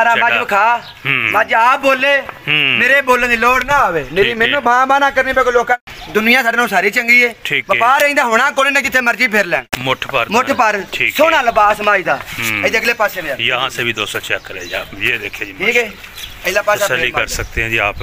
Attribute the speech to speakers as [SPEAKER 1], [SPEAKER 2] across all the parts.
[SPEAKER 1] ਮਾਰਾ ਮੱਝ
[SPEAKER 2] ਚੰਗਾ।
[SPEAKER 1] ਵਿਖਾ
[SPEAKER 2] ਹੂੰ।
[SPEAKER 1] ਮੱਝ ਆਪ ਬੋਲੇ
[SPEAKER 2] ਹੂੰ।
[SPEAKER 1] ਮੇਰੇ ਬੋਲਣ ਦੀ ਲੋੜ ਨਾ ਆਵੇ ਮੇਰੀ
[SPEAKER 2] ਠੀਕ
[SPEAKER 1] ਮੈਨੂੰ
[SPEAKER 2] ਹੈ।
[SPEAKER 1] ਬਾਹ ਬਾਹ ਨਾ ਕਰਨੀ ਪਏ ਕੋਈ ਲੋਕਾਂ ਦੁਨੀਆ ਸਾਡੇ ਨਾਲ ਸਾਰੀ ਚੰਗੀ ਏ
[SPEAKER 2] ਠੀਕ ਹੈ।
[SPEAKER 1] ਵਪਾਰ ਰਹਿੰਦਾ ਹੋਣਾ ਕੋਲੇ ਨਾ ਜਿੱਥੇ ਮਰਜ਼ੀ ਫਿਰ ਲੈਣ
[SPEAKER 2] मुठ पर
[SPEAKER 1] ਮੁੱਠ ਪਰ
[SPEAKER 2] ठीक
[SPEAKER 1] ਸੋਹਣਾ
[SPEAKER 2] है
[SPEAKER 1] ਲਿਬਾਸ ਮੱਝ ਦਾ
[SPEAKER 2] ਹੂੰ।
[SPEAKER 1] ਇਹ ਅਗਲੇ ਪਾਸੇ ਵੇ
[SPEAKER 2] यहाँ से भी दोस्तों चेक करें जी आप ये देखिए जी
[SPEAKER 1] ਠੀਕ ਹੈ ਅਗਲਾ ਪਾਸਾ
[SPEAKER 2] तसली
[SPEAKER 1] ਫਿਰ
[SPEAKER 2] कर
[SPEAKER 1] ਮੱਝ।
[SPEAKER 2] सकते हैं जी आप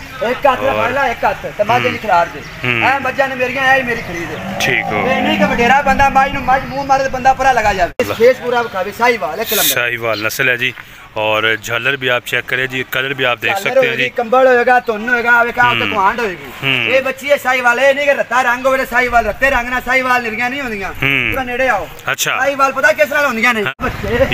[SPEAKER 1] ਇੱਕ ਹੱਥ ਨਾਲ ਫੜ ਲੈ ਇੱਕ ਹੱਥ। ਤੇ ਮਾਝੇ ਨਹੀਂ ਖਿਲਾਰ ਦੇ। ਐ ਮੱਝਾਂ ਨੇ ਮੇਰੀਆਂ ਐ ਮੇਰੀ ਖਰੀਦ।
[SPEAKER 2] ਠੀਕ
[SPEAKER 1] ਹੋ। ਨਹੀਂ ਕਿ ਵਡੇਰਾ ਬੰਦਾ ਮਾਝ ਨੂੰ ਮਾਝ ਮੂੰਹ ਮਾਰੇ ਤੇ ਬੰਦਾ ਪਰਾ ਲਗਾ ਜਾਵੇ। ਫੇਸ ਪੂਰਾ ਵਿਖਾਵੇ ਸਾਈਵਾਲ ਇੱਕ ਲੰਬਾ
[SPEAKER 2] ਸਾਈਵਾਲ ਨਸਲ ਹੈ ਜੀ। और झालर भी आप चेक करें जी कलर हम्म, हम्म।
[SPEAKER 1] हम्म।
[SPEAKER 2] अच्छा। हाँ।
[SPEAKER 1] भी आप देख सकते हैं जी।
[SPEAKER 2] कंबल
[SPEAKER 1] होएगा तोन
[SPEAKER 2] होएगा
[SPEAKER 1] अब तो कमांड होएगी। ये बच्ची है साईवाल ये नहीं रता रंग होवे साईवाल रत्ते रंग ना साई साईवाल निरियाँ नहीं
[SPEAKER 2] होंदियाँ।
[SPEAKER 1] पूरा नेड़े आओ।
[SPEAKER 2] अच्छा।
[SPEAKER 1] साईवाल पता किस तरह होंदियाँ ने?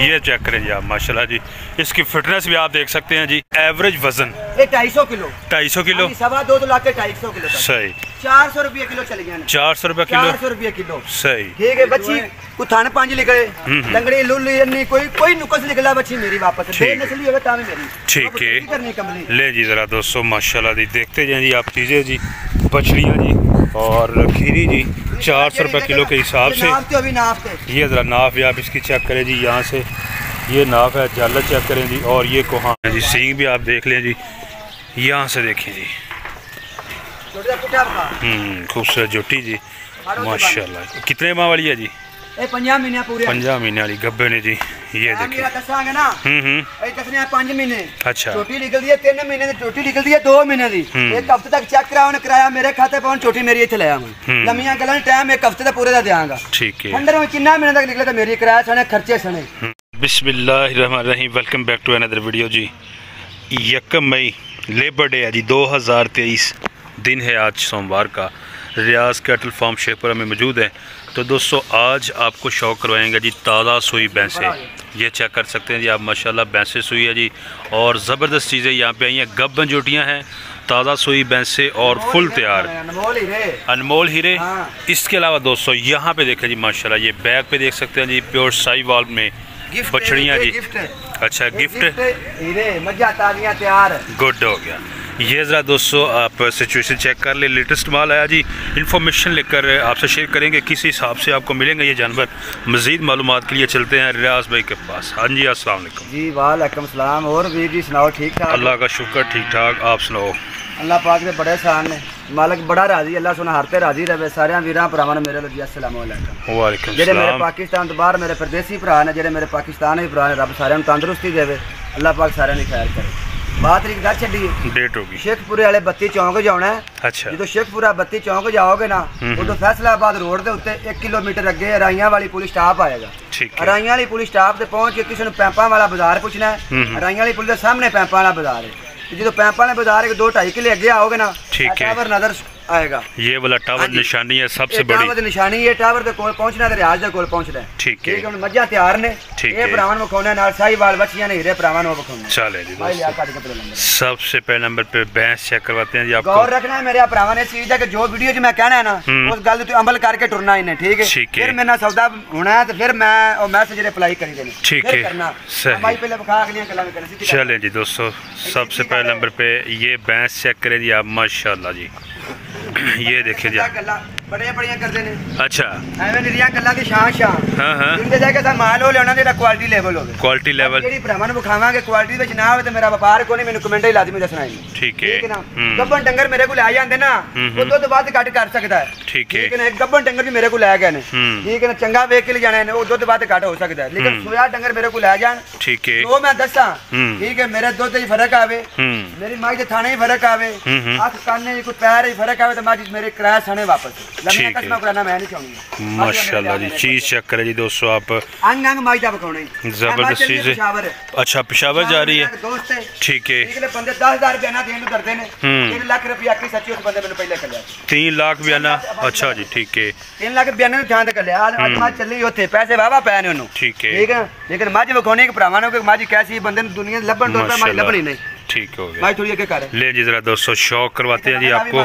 [SPEAKER 2] ये चेक करें जी आप माशाल्लाह जी। इसकी फिटनेस भी आप देख सकते हैं जी एवरेज वज़न।
[SPEAKER 1] ये 250 किलो।
[SPEAKER 2] 250 किलो।
[SPEAKER 1] सवा दो लाख के 250 किलो
[SPEAKER 2] सही।
[SPEAKER 1] चार सौ रुपये किलो चली गया
[SPEAKER 2] चार सौ रुपये
[SPEAKER 1] चार सौ रुपये किलो।
[SPEAKER 2] सही।
[SPEAKER 1] ठीक है बच्ची को थाने पाँच निकले
[SPEAKER 2] हम्म।
[SPEAKER 1] लंगड़ी लुल्ली अन्नी कोई कोई नुकस निकला बच्ची मेरी वापस।
[SPEAKER 2] ठीक है। ठीक है। ले जी ज़रा दोस्तों माशाल्लाह जी देखते जाएँ जी आप चीज़ें जी बछड़ियाँ जी और खीरी जी चार सौ रुपये किलो के हिसाब से।
[SPEAKER 1] नापते
[SPEAKER 2] ये ज़रा नाफ भी आप इसकी चेक करें जी यहाँ से। ये नाफ है झालर चेक करें जी और ये कोहा जी सींग भी आप देख लें जी यहाँ से देखें जी।
[SPEAKER 1] हम्म,
[SPEAKER 2] हम्म, खूबसूरत जोटी जी। माशाल्लाह। कितने माह वाली है जी?
[SPEAKER 1] पंजा महीने
[SPEAKER 2] वाली गब्बे ने जी। ये
[SPEAKER 1] हाँ, देखिए
[SPEAKER 2] हम्म, हम्म। अच्छा
[SPEAKER 1] छोटी निकल दी है तीन महीने निकल दी है
[SPEAKER 2] दो
[SPEAKER 1] महीने की एक हफ़्ते तक चेक कराओ ने कराया मेरे खाते पर छोटी मेरी इतने
[SPEAKER 2] लाया
[SPEAKER 1] हूँ लम्बिया टाइम एक हफ़्ते तक पूरे का देंगा
[SPEAKER 2] ठीक है।
[SPEAKER 1] अंदर महीने तक निकले तो मेरी किराया सने खर्चे सने।
[SPEAKER 2] बिस्मिल्लाहिर्रहमानिर्रहीम welcome back to another video जी। यकम मई लेबर डे है जी 2023 दिन है आज सोमवार का। रियाज कैटल फार्म शेखपुरा में मौजूद है। तो दोस्तों आज आपको शौक करवाएँगे जी ताज़ा सुई भैंसें। ये चेक कर सकते हैं जी आप माशाल्लाह भैंसें सुई है जी। और ज़बरदस्त चीज़ें यहाँ पे आई हैं। गब्बन जोटियाँ हैं ताज़ा सुई भैंसें और फुल तैयार।
[SPEAKER 1] अनमोल
[SPEAKER 2] हीरे
[SPEAKER 1] हाँ।
[SPEAKER 2] इसके अलावा दोस्तों यहाँ पे देखें जी माशाल्लाह ये बैग पे देख सकते हैं जी प्योर साई वाल में बछड़ियाँ जी।
[SPEAKER 1] गिफ्ट
[SPEAKER 2] अच्छा गिफ्ट गुड हो गया। ये ज़रा दोस्तों आप सिचुएशन चेक कर ले। लेटेस्ट माल आया जी। इन्फॉर्मेशन लेकर आपसे शेयर करेंगे किस हिसाब से आपको मिलेंगे ये जानवर। मज़ीद मालूम के लिए चलते हैं रियाज भाई के पास। हाँ जी असल
[SPEAKER 1] जी वालेकुम सलाम। और भी जी सुनाओ ठीक ठाक?
[SPEAKER 2] अल्लाह का शुक्र ठीक ठाक। आप सुनाओ।
[SPEAKER 1] अल्लाह पाक के बड़े शान ने। मालक बड़ा राज़ी अल्लाह सुन हर पे राज़ी रहे। सारे वीर भरावान ने
[SPEAKER 2] मेरे
[SPEAKER 1] लगी असल
[SPEAKER 2] जे
[SPEAKER 1] मेरे पाकिस्तान तो बाहर मेरे परदेसी भरा ने जे मेरे पाकिस्तान के भरा ने रब सारे तंदुरुस्ती देवे। अल्लाह पाक सारे की खैर करे। 12 ਤਰੀਕ ਦਾ ਛੱਡੀ।
[SPEAKER 2] ਡੇਟ ਹੋ ਗਈ।
[SPEAKER 1] ਸ਼ੇਖਪੁਰੇ ਵਾਲੇ 32 ਚੌਂਕ ਜਾਣਾ
[SPEAKER 2] ਅੱਛਾ।
[SPEAKER 1] ਜਦੋਂ ਸ਼ੇਖਪੁਰਾ 32 ਚੌਂਕ ਜਾਓਗੇ ਨਾ ਉਦੋਂ ਫੈਸਲਾਬਾਦ ਰੋਡ ਦੇ ਉੱਤੇ 1 ਕਿਲੋਮੀਟਰ ਅੱਗੇ ਅਰਾਈਆਂ ਵਾਲੀ ਪੁਲਿਸ ਸਟਾਪ ਆਏਗਾ।
[SPEAKER 2] ਠੀਕ ਹੈ।
[SPEAKER 1] ਰਾਈਆਂ ਵਾਲੀ ਪੁਲਿਸ ਸਟਾਪ ਤੇ ਪਹੁੰਚ ਕੇ ਕਿਸੇ ਨੂੰ ਪੈਂਪਾਂ ਵਾਲਾ ਬਾਜ਼ਾਰ ਪੁੱਛਣਾ
[SPEAKER 2] ਹੈ।
[SPEAKER 1] ਰਾਈਆਂ ਵਾਲੀ ਪੁਲਿਸ ਦੇ ਸਾਹਮਣੇ ਪੈਂਪਾਂ ਵਾਲਾ ਬਾਜ਼ਾਰ ਹੈ। ਜਦੋਂ ਪੈਂਪਾਂ ਵਾਲੇ ਬਾਜ਼ਾਰ ਇੱਕ 2 2.5 ਕਿਲੇ ਅੱਗੇ ਆਓਗੇ ਨਾ
[SPEAKER 2] ਠੀਕ ਹੈ।
[SPEAKER 1] ਨਜ਼ਰ ਆਏਗਾ
[SPEAKER 2] ये वाला टावर
[SPEAKER 1] हाँ जी।
[SPEAKER 2] निशानी है सबसे
[SPEAKER 1] ਇਹ ਟਾਵਰ
[SPEAKER 2] बड़ी
[SPEAKER 1] ਦੀ ਨਿਸ਼ਾਨੀ ਇਹ ਟਾਵਰ ਦੇ ਕੋਲ ਪਹੁੰਚਣਾ ਤੇ ਰਿਆਜ਼ ਦੇ ਕੋਲ ਪਹੁੰਚਣਾ ਹੈ
[SPEAKER 2] ठीक है
[SPEAKER 1] ਠੀਕ ਹੈ ਹੁਣ ਮੱਝਾਂ ਤਿਆਰ ਨੇ
[SPEAKER 2] ਠੀਕ
[SPEAKER 1] ਇਹ
[SPEAKER 2] ਹੈ।
[SPEAKER 1] ਭਰਾਵਾਂ ਨੂੰ ਵਿਖਾਉਣਾ ਨਾਲ ਸਾਹੀਵਾਲ ਬੱਚੀਆਂ ਨੇ ਹੀਰੇ ਭਰਾਵਾਂ ਨੂੰ ਵਿਖਾਉਣਾ
[SPEAKER 2] चले जी
[SPEAKER 1] ਭਾਈ ਲਿਆ
[SPEAKER 2] दोस्तों
[SPEAKER 1] ਕੱਢ ਕੇ ਪਰੇ ਲੰਗਰ
[SPEAKER 2] सबसे पहले नंबर पे भैंस चेक करवाते हैं जी
[SPEAKER 1] ਗੌਰ
[SPEAKER 2] आपको
[SPEAKER 1] ਰੱਖਣਾ ਹੈ ਮੇਰੇ ਭਰਾਵਾਂ ਨੇ ਇਸ ਚੀਜ਼ ਦਾ ਕਿ ਜੋ ਵੀਡੀਓ 'ਚ ਮੈਂ ਕਹਿਣਾ ਹੈ ਨਾ
[SPEAKER 2] ਹੂੰ।
[SPEAKER 1] ਉਸ ਗੱਲ ਤੇ ਅਮਲ ਕਰਕੇ ਟੁਰਨਾ ਇਹਨੇ ਠੀਕ ਹੈ
[SPEAKER 2] ਠੀਕ ਹੈ।
[SPEAKER 1] ਫਿਰ ਮੇਰੇ ਨਾਲ ਸੌਦਾ ਹੋਣਾ ਹੈ ਤੇ ਫਿਰ ਮੈਂ ਉਹ ਮੈਸੇਜ ਰਿਪਲਾਈ ਕਰੀ ਦੇਣੇ
[SPEAKER 2] ਠੀਕ
[SPEAKER 1] ਫਿਰ
[SPEAKER 2] ਹੈ।
[SPEAKER 1] ਕਰਨਾ
[SPEAKER 2] सही।
[SPEAKER 1] ਭਾਈ ਪਹਿਲੇ ਵਿਖਾ ਅਗਲੀਆਂ ਗੱਲਾਂ ਵੀ ਕਰਨੀ ਸੀ
[SPEAKER 2] चलें जी दोस्तों सबसे पहले नंबर पे ये भैंस चेक करें जी आप माशाल्लाह जी ये देखिए जी।
[SPEAKER 1] ਬੜੇ ਬੜੀਆਂ ਕਰਦੇ ਨੇ
[SPEAKER 2] ਅੱਛਾ
[SPEAKER 1] ਐਵੇਂ ਨਿਰੀਆਂ ਗੱਲਾਂ ਦੀ ਸ਼ਾਨ ਸ਼ਾਨ
[SPEAKER 2] ਹਾਂ ਹਾਂ
[SPEAKER 1] ਜਿੰਦੇ ਜਾ ਕੇ ਤਾਂ ਮਾਲ ਹੋ ਲੈਣਾ ਜਿਹੜਾ ਕੁਆਲਿਟੀ ਲੈਵਲ ਹੋਵੇ
[SPEAKER 2] ਕੁਆਲਿਟੀ ਲੈਵਲ
[SPEAKER 1] ਜਿਹੜੀ ਭਰਾਵਾਂ ਨੂੰ ਵਿਖਾਵਾਂਗੇ ਕੁਆਲਿਟੀ ਵਿੱਚ ਨਾ ਹੋਵੇ ਤੇ ਮੇਰਾ ਵਪਾਰ ਕੋਈ ਨਹੀਂ ਮੈਨੂੰ ਕਮੈਂਟ ਹੀ ਲਾਜ਼ਮੀ ਦੱਸਣਾ ਹੈ ਠੀਕ ਹੈ ਠੀਕ
[SPEAKER 2] ਨਾ
[SPEAKER 1] ਗੱਬਨ ਡੰਗਰ ਮੇਰੇ ਕੋਲ ਆ ਜਾਂਦੇ ਨਾ ਉਹ ਦੁੱਧ ਵੱਧ ਘੱਟ ਕਰ ਸਕਦਾ ਹੈ ਠੀਕ ਹੈ ਲੇਕਿਨ ਇੱਕ ਗੱਬਨ ਡੰਗਰ ਵੀ ਮੇਰੇ ਕੋਲ ਆ ਗਏ ਨੇ ਠੀਕ ਹੈ ਨਾ ਚੰਗਾ ਵੇਖ ਕੇ ਲਿਜਾਣਾ ਨੇ ਉਹ ਦੁੱਧ ਵੱਧ ਘੱਟ ਹੋ ਸਕਦਾ ਹੈ ਲੇਕਿਨ ਸੋਇਆ ਡੰਗਰ ਮੇਰੇ ਕੋਲ ਆ ਜਾਣ
[SPEAKER 2] ਠੀਕ ਹੈ
[SPEAKER 1] ਉਹ ਮੈਂ ਦੱਸਾਂ ਠੀਕ ਹੈ ਮੇਰੇ ਦੁੱਧ 'ਚ ਫਰਕ ਆਵੇ ਮੇਰੀ ਮਾਂ ਦੇ ਥਾਣੇ 'ਚ ਫਰਕ ਆਵੇ ਅੱਖ ਕੰਨ 'ਚ ਕੋਈ ਪੈਰ 'ਚ ਫਰਕ ਆਵੇ ਤਾਂ ਮਾਂ ਜੀ ਮੇਰੇ ਕਿਰਾਇਆ ਥਾਣੇ ਵਾਪਸ
[SPEAKER 2] ਠੀਕ ਹੈ।
[SPEAKER 1] ਕਸਮਾਂ ਕਰਾਣਾ ਮੈਂ ਨਹੀਂ ਚਾਹੁੰਦੀ
[SPEAKER 2] माशाल्लाह जी चीज़ चेक करें जी दोस्तों आप
[SPEAKER 1] ਅੰਗ ਅੰਗ ਮਾਈ ਦਾ ਬਖਾਉਣਾ
[SPEAKER 2] जबरदस्त चीज़ है अच्छा पेशावर जा रही है
[SPEAKER 1] ਦੋਸਤ ਹੈ
[SPEAKER 2] ठीक है
[SPEAKER 1] ਠੀਕ ਨੇ ਬੰਦੇ 10000 ਰੁਪਏ ਨਾ ਦੇਣ ਨੂੰ ਡਰਦੇ ਨੇ
[SPEAKER 2] ਹੂੰ।
[SPEAKER 1] 3 ਲੱਖ ਰੁਪਏ ਆਖੀ ਸੱਚੀ ਉਸ ਬੰਦੇ ਮੈਨੂੰ ਪਹਿਲੇ ਕੱਲਿਆ
[SPEAKER 2] तीन लाख भी आना अच्छा जी ठीक है
[SPEAKER 1] 3 ਲੱਖ ਰੁਪਏ ਨੇ ਥਾਂ ਤੇ ਕੱਲਿਆ ਅੱਜ ਮੱਝ ਚੱਲੀ ਉੱਥੇ ਪੈਸੇ ਵਾਵਾ ਪਏ ਨੇ ਉਹਨੂੰ
[SPEAKER 2] ठीक है
[SPEAKER 1] ਠੀਕ ਹੈ ਲੇਕਿਨ ਮੱਝ ਵਿਖਾਉਣੇ ਕਿ ਭਰਾਵਾਂ ਨੂੰ ਕਿ ਮੱਝ ਕੈਸੀ ਬੰਦੇ ਨੂੰ ਦੁਨੀਆ 'ਚ ਲੱਭਣ ਤੋਂ ਮੱਝ ਲੱਭਣੀ
[SPEAKER 2] माशाल्लाह
[SPEAKER 1] ਨਹੀਂ
[SPEAKER 2] ठीक हो गया
[SPEAKER 1] ਮੱਝ ਥੋੜੀ ਅੱਗੇ ਕਰ
[SPEAKER 2] ले जी ज़रा दोस्तों शौक करवाते हैं जी आपको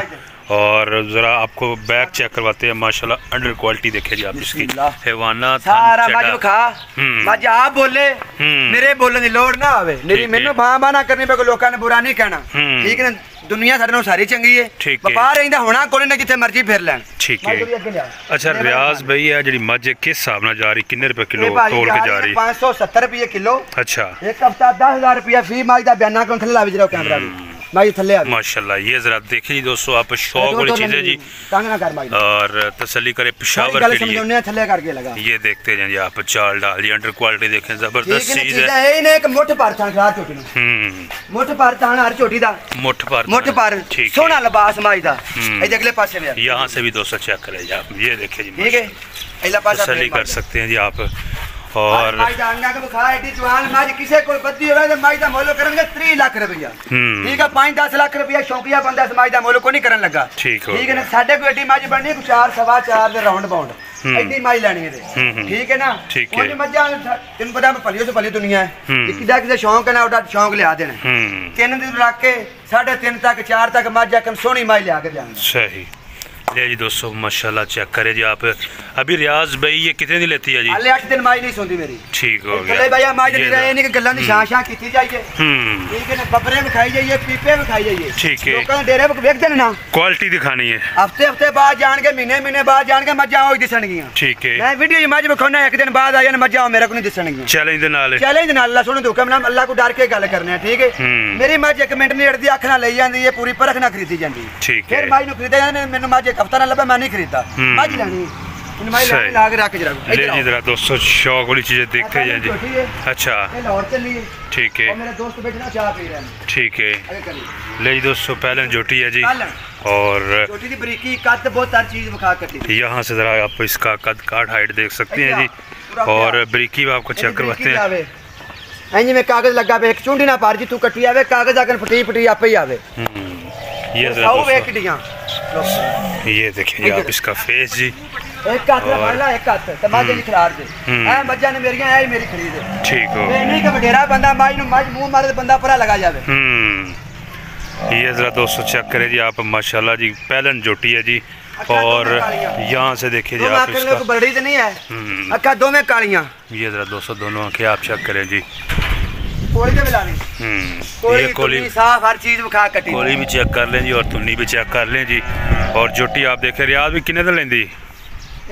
[SPEAKER 2] और ज़रा आपको बैक चेक करवाते हैं माशाल्लाह अंडर क्वालिटी देखे जी आप इसकी
[SPEAKER 1] बिस्मिल्लाह।
[SPEAKER 2] हैवाना थन,
[SPEAKER 1] ਸਾਰਾ
[SPEAKER 2] चढ़ा।
[SPEAKER 1] ਮੱਝ ਖਾ
[SPEAKER 2] ਹੂੰ।
[SPEAKER 1] ਮੱਝ ਆਪ ਬੋਲੇ
[SPEAKER 2] ਹੂੰ।
[SPEAKER 1] ਮੇਰੇ ਬੋਲਣ ਦੀ ਲੋੜ ਨਾ ਆਵੇ
[SPEAKER 2] ਠੀਕ
[SPEAKER 1] ਮੇਰੀ
[SPEAKER 2] ਹੈ।
[SPEAKER 1] ਮੈਨੂੰ ਬਾਹ ਬਾਨਾ ਕਰਨੀ ਪਏ ਕੋਈ ਲੋਕਾਂ ਨੇ ਬੁਰਾ ਨਹੀਂ ਕਹਿਣਾ
[SPEAKER 2] ਹੂੰ।
[SPEAKER 1] ਠੀਕ ਹੈ ਨਾ ਦੁਨੀਆ ਸਾਡੇ ਨਾਲ ਸਾਰੀ ਚੰਗੀ ਹੈ
[SPEAKER 2] ਠੀਕ ਹੈ।
[SPEAKER 1] ਵਪਾਰ ਰਹਿੰਦਾ ਹੋਣਾ ਕੋਈ ਨਾ ਜਿੱਥੇ ਮਰਜ਼ੀ ਫਿਰ ਲੈਣ
[SPEAKER 2] ਠੀਕ
[SPEAKER 1] ਮੱਝ
[SPEAKER 2] ਹੈ
[SPEAKER 1] ਥੋੜ੍ਹੀ ਅੱਗੇ ਲਿਆ।
[SPEAKER 2] ਅੱਛਾ
[SPEAKER 1] ਇਹ ਵਾਲੀ
[SPEAKER 2] ਰਿਆਜ਼ ਬਈ ਹੈ ਜਿਹੜੀ ਮੱਝ ਹੈ, ਕਿਸ ਹਿਸਾਬ ਨਾਲ ਜਾ ਰਹੀ ਕਿੰਨੇ ਰੁਪਏ ਕਿਲੋ
[SPEAKER 1] ਇਹ ਭਾਜੀ
[SPEAKER 2] ਤੋਲ ਕੇ
[SPEAKER 1] ਜਾ
[SPEAKER 2] ਜਾ
[SPEAKER 1] ਰਹੀ
[SPEAKER 2] ਰਹੀ
[SPEAKER 1] 570 ਰੁਪਏ ਕਿਲੋ
[SPEAKER 2] अच्छा
[SPEAKER 1] ਇੱਕ ਹਫਤਾ 10000 ਰੁਪਏ ਫੀ ਮੱਝ ਦਾ ਬਿਆਨਾ ਕੋਲ ਥੱਲੇ ਲਾਵੀ ਜਰਾ ਕੈਮਰਾ ਵੀ ਮੱਝ ਥੱਲੇ ਆ
[SPEAKER 2] माशाल्लाह ये ज़रा देखिए जी दोस्तों आप शौक वाली चीज़ है जी
[SPEAKER 1] ਤੰਗ ਨਾ ਕਰ ਮੱਝ ਨੂੰ।
[SPEAKER 2] और तसल्ली करे
[SPEAKER 1] ਸਾਰੀ
[SPEAKER 2] पिशावर
[SPEAKER 1] ਗੱਲ
[SPEAKER 2] के लिए
[SPEAKER 1] ਸਮਝਾਉਂਦੇ ਆ ਥੱਲੇ ਕਰਕੇ ਲਗਾ
[SPEAKER 2] ये देखते हैं जी आप चाल डाल जी अंडर क्वालिटी देखें
[SPEAKER 1] ਠੀਕ
[SPEAKER 2] ज़बरदस्त
[SPEAKER 1] ਹੈ ਨਾ
[SPEAKER 2] चीज़
[SPEAKER 1] ਚੀਜ਼ਾਂ
[SPEAKER 2] है
[SPEAKER 1] ਇਹ ਨੇ ਇੱਕ ਮੁੱਠ ਭਰ ਥਾਂ ਖਾ ਝੋਟੀ ਨੂੰ
[SPEAKER 2] हम्म
[SPEAKER 1] ਮੁੱਠ ਭਰ ਥਾਂ ਹਰ ਝੋਟੀ ਦਾ
[SPEAKER 2] मुठ पर
[SPEAKER 1] ਮੁੱਠ ਭਰ
[SPEAKER 2] ठीक
[SPEAKER 1] ਸੋਹਣਾ
[SPEAKER 2] है
[SPEAKER 1] ਲਿਬਾਸ ਮਾਈ ਦਾ
[SPEAKER 2] हम्म।
[SPEAKER 1] ਇਹ ਅਗਲੇ ਪਾਸੇ में
[SPEAKER 2] यहाँ से भी दोस्तों चेक करें जी आप ये देखिए जी
[SPEAKER 1] ठीक है अगला पासा
[SPEAKER 2] तसल्ली कर सकते हैं जी आप ਔਰ
[SPEAKER 1] ਮਾਈ ਦਾ ਅੰਨਾ ਕੋ ਖਾ ਐਡੀ ਜਵਾਨ ਮਾਜ ਕਿਸੇ ਕੋਲ ਬੱਦੀ ਹੋਵੇ ਤੇ ਮਾਈ ਦਾ ਮੁੱਲ ਕਰਨਗੇ 3 ਲੱਖ ਰੁਪਇਆ ਠੀਕ ਹੈ 5-10 ਲੱਖ ਰੁਪਇਆ ਸ਼ੌਂਕੀਆ ਬੰਦਾ ਸਮਾਜ ਦਾ ਮੁੱਲ ਕੋ ਨਹੀਂ ਕਰਨ ਲੱਗਾ।
[SPEAKER 2] ਠੀਕ ਹੈ
[SPEAKER 1] ਨਾ ਸਾਡੇ ਕੋਲ ਐਡੀ ਮਾਜ ਬਣਨੀ ਕੋ 4 ਸਵਾ 4 ਦੇ ਰਾਉਂਡ ਬਾਉਂਡ ਐਡੀ ਮਾਈ ਲੈਣੀ ਇਹਦੇ। ਠੀਕ ਹੈ ਨਾ? ਉਹਨੇ ਮੱਝਾਂ ਤੈਨੂੰ ਪਤਾ ਭਲੀ ਤੋਂ ਭਲੀ ਦੁਨੀਆ ਹੈ। ਕਿਦਾ ਕਿਸੇ ਸ਼ੌਂਕ ਹੈ ਨਾ ਉਹਦਾ ਸ਼ੌਂਕ ਲਿਆ ਦੇਣਾ। ਤਿੰਨ ਦਿਨ ਰੱਖ ਕੇ 3.5 ਤੱਕ 4 ਤੱਕ ਮੱਝ ਆ ਕੇ ਸੋਹਣੀ ਮਾਈ ਲਿਆ ਕੇ ਜਾਣੀ
[SPEAKER 2] ਸਹੀ। ले जी दोस्तों माशाल्लाह चेक करें जी आप। अभी रियाज भाई ये कितने दिन लेती है जी?
[SPEAKER 1] अल्ले 8 दिन माई नहीं सोंदी मेरी।
[SPEAKER 2] ठीक हो गया। भाई
[SPEAKER 1] माई
[SPEAKER 2] नहीं
[SPEAKER 1] रहे ने गल्ला दी शां शां हम्म। कीती जाइए
[SPEAKER 2] हम्म।
[SPEAKER 1] ठीक है ना बबरे में खाई जाइए पीपे में
[SPEAKER 2] खाई जाइए
[SPEAKER 1] ठीक है। लोकां डेरे में देख देना
[SPEAKER 2] क्वालिटी दिखानी है।
[SPEAKER 1] हफ़्ते हफ़्ते बाद जान के महीने महीने बाद जान के मज़ा आओ दिसणगियाँ
[SPEAKER 2] ठीक है।
[SPEAKER 1] मैं वीडियो में मज एक दिन बाद आ जान मज़ा आओ मेरे को नहीं दिसणगियाँ
[SPEAKER 2] चैलेंज दे नाल।
[SPEAKER 1] चैलेंज नाल अल्लाह सुनो हुक्म नाम अल्लाह को डर के गल करने
[SPEAKER 2] ठीक है?
[SPEAKER 1] हम्म। मेरी मज
[SPEAKER 2] एक
[SPEAKER 1] मिनट नहीं अड़दी अख ना
[SPEAKER 2] ले
[SPEAKER 1] जांदी
[SPEAKER 2] है
[SPEAKER 1] पूरी परख ना खरीदी जांदी।
[SPEAKER 2] ठीक है। फिर माई
[SPEAKER 1] नु
[SPEAKER 2] खरीदे
[SPEAKER 1] मैंने मज कप्तान लब्बा मैं नहीं खरीदा। हम्म। अच्छा।
[SPEAKER 2] यहाँ से ज़रा आप इसका कद काट हाइट देख सकते हैं जी। और ब्रिकी भी आपको चेक करवाते हैं।
[SPEAKER 1] जी मैं कागज़ लगा पे चूंडी ना पार जी तू कटी आवे कागज़ आकर फटी फटी आप ही आवे।
[SPEAKER 2] हम्म। ये ये देखें जी आप इसका फेस जी।
[SPEAKER 1] एक
[SPEAKER 2] और-
[SPEAKER 1] पहला एक हाथ। तमाजे नहीं खरार दे।
[SPEAKER 2] हम्म।
[SPEAKER 1] ऐ मज्जा ने मेरियाँ ऐ मेरी खरीद।
[SPEAKER 2] ठीक हो।
[SPEAKER 1] नहीं कि बडेरा बंदा माई नु मज मुँह मारे बंदा परा लगा जावे।
[SPEAKER 2] हम्म। ये ज़रा दोस्तों चेक करें जी आप माशाल्लाह जी पहलन जोटी है जी। और यहाँ से देखिए जी आप इसका
[SPEAKER 1] बड़ी तो नहीं है।
[SPEAKER 2] हम्म,
[SPEAKER 1] अक्का दो में कालियाँ।
[SPEAKER 2] ये ज़रा दोस्तों दोनों आँखें आप चेक करें जी।
[SPEAKER 1] कोली ते मिलानी
[SPEAKER 2] हम्म,
[SPEAKER 1] कोली
[SPEAKER 2] ये कोली
[SPEAKER 1] कोली साफ हर चीज बखा कटी
[SPEAKER 2] कोली भी चेक कर लें जी और तुन्नी भी चेक कर लें जी और जोटी आप देखें रियाज भी किन्ने दिन लेंदी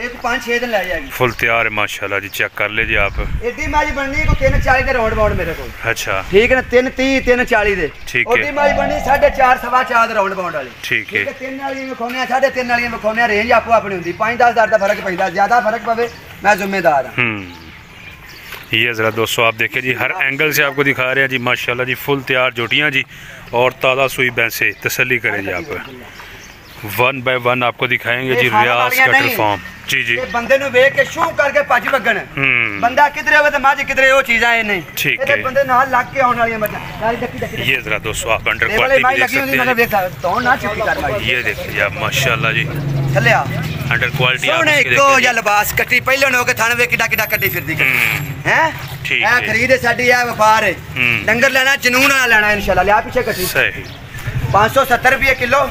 [SPEAKER 1] एक पांच छह दिन ले जाएगी
[SPEAKER 2] फुल तैयार है माशाल्लाह जी चेक कर ले जी आप
[SPEAKER 1] एडी मैच बननी को 340 ਦੇ ਰੌਂਡ ਬਾਉਂਡ ਮੇਰੇ ਕੋਲ
[SPEAKER 2] अच्छा
[SPEAKER 1] ਠੀਕ ਹੈ ਨਾ 330 340 ਦੇ
[SPEAKER 2] ਠੀਕ ਹੈ।
[SPEAKER 1] ਉਹਦੀ ਮੈਚ ਬਣਨੀ 4.5 ਸਵਾ 4 ਦੇ ਰੌਂਡ ਬਾਉਂਡ ਵਾਲੀ
[SPEAKER 2] ठीक है
[SPEAKER 1] ਤਿੰਨ ਵਾਲੀਆਂ ਵਿਖਾਉਣੇ ਆ ਸਾਢੇ ਤਿੰਨ ਵਾਲੀਆਂ ਵਿਖਾਉਣੇ ਆ ਰੇਂਜ ਆਪੋ ਆਪਣੀ ਹੁੰਦੀ 5-10 ਹਜ਼ਾਰ ਦਾ ਫਰਕ ਪੈਂਦਾ ਜ਼ਿਆਦਾ ਫਰਕ ਪਵੇ ਮੈਂ ਜ਼ਿੰਮੇਦਾਰ ਹਾਂ
[SPEAKER 2] हम्म ये ज़रा दोस्तों आप देखें जी हर एंगल से आपको दिखा रहे हैं जी माशाल्लाह जी फुल तैयार जोटियाँ जी और ताज़ा सुई भैंसे तसल्ली करें जी आप वन बाय वन आपको दिखाएंगे जी
[SPEAKER 1] ये खाने
[SPEAKER 2] रियाज
[SPEAKER 1] वालियां
[SPEAKER 2] कटर
[SPEAKER 1] नहीं।
[SPEAKER 2] फार्म जी जी
[SPEAKER 1] ਇਹ ਬੰਦੇ ਨੂੰ ਵੇਖ ਕੇ ਸ਼ੂ ਕਰਕੇ ਭੱਜ ਵਗਣ
[SPEAKER 2] हम्म
[SPEAKER 1] ਬੰਦਾ ਕਿਧਰੇ ਹੋਵੇ ਤੇ ਮੱਝ ਕਿਧਰੇ ਉਹ ਚੀਜ਼ਾਂ ਇਹ ਨੇ
[SPEAKER 2] ਠੀਕ
[SPEAKER 1] ਇਹਦੇ
[SPEAKER 2] ਹੈ।
[SPEAKER 1] ਬੰਦੇ ਨਾਲ ਲੱਗ ਕੇ ਆਉਣ ਵਾਲੀਆਂ ਮੱਝਾਂ ਨਾਲੇ ਦੇਖੀ ਦੇਖੀ
[SPEAKER 2] ये ज़रा दोस्तों आप अंडर
[SPEAKER 1] ਇਹ ਵਾਲੇ
[SPEAKER 2] क्वालिटी
[SPEAKER 1] ਮਾਈ
[SPEAKER 2] भी देख
[SPEAKER 1] ਲੱਗੀ ਹੁੰਦੀ
[SPEAKER 2] सकते
[SPEAKER 1] ਮੈਂ
[SPEAKER 2] हैं
[SPEAKER 1] ਵੇਖਦਾ ਤੋਂ ਨਾ ਚੁੱਕੀ ਕਰ ਮਾਈ
[SPEAKER 2] जी। ये देखिए जी आप माशाल्लाह जी
[SPEAKER 1] ਥੱਲੇ ਆ
[SPEAKER 2] ਅੰਡਰ ਕੁਆਲਿਟੀ
[SPEAKER 1] ਸੋਹਣੇ ਇੱਕੋ ਜਿਹਾ ਲਿਬਾਸ ਕੱਟੀ ਪਹਿਲਾਂ ਹੋ ਕੇ ਥਣ ਵੇ ਕਿੱਡਾ ਕਿੱਡਾ ਕੱਟੀ। ਫਿਰਦੀ ਹੈ?
[SPEAKER 2] ਠੀਕ ਹੈ।
[SPEAKER 1] ਖਰੀਦ ਸਾਡੀ ਇਹ ਵਪਾਰ ਹੈ। ਡੰਗਰ ਲੈਣਾ ਜਨੂਨ ਨਾਲ ਲੈਣਾ ਇਨਸ਼ਾਅੱਲਾ ਲਿਆ ਪਿੱਛੇ ਕੱਟੀ।
[SPEAKER 2] ਸਹੀ।
[SPEAKER 1] 570 ਰੁਪਏ ਕਿਲੋ।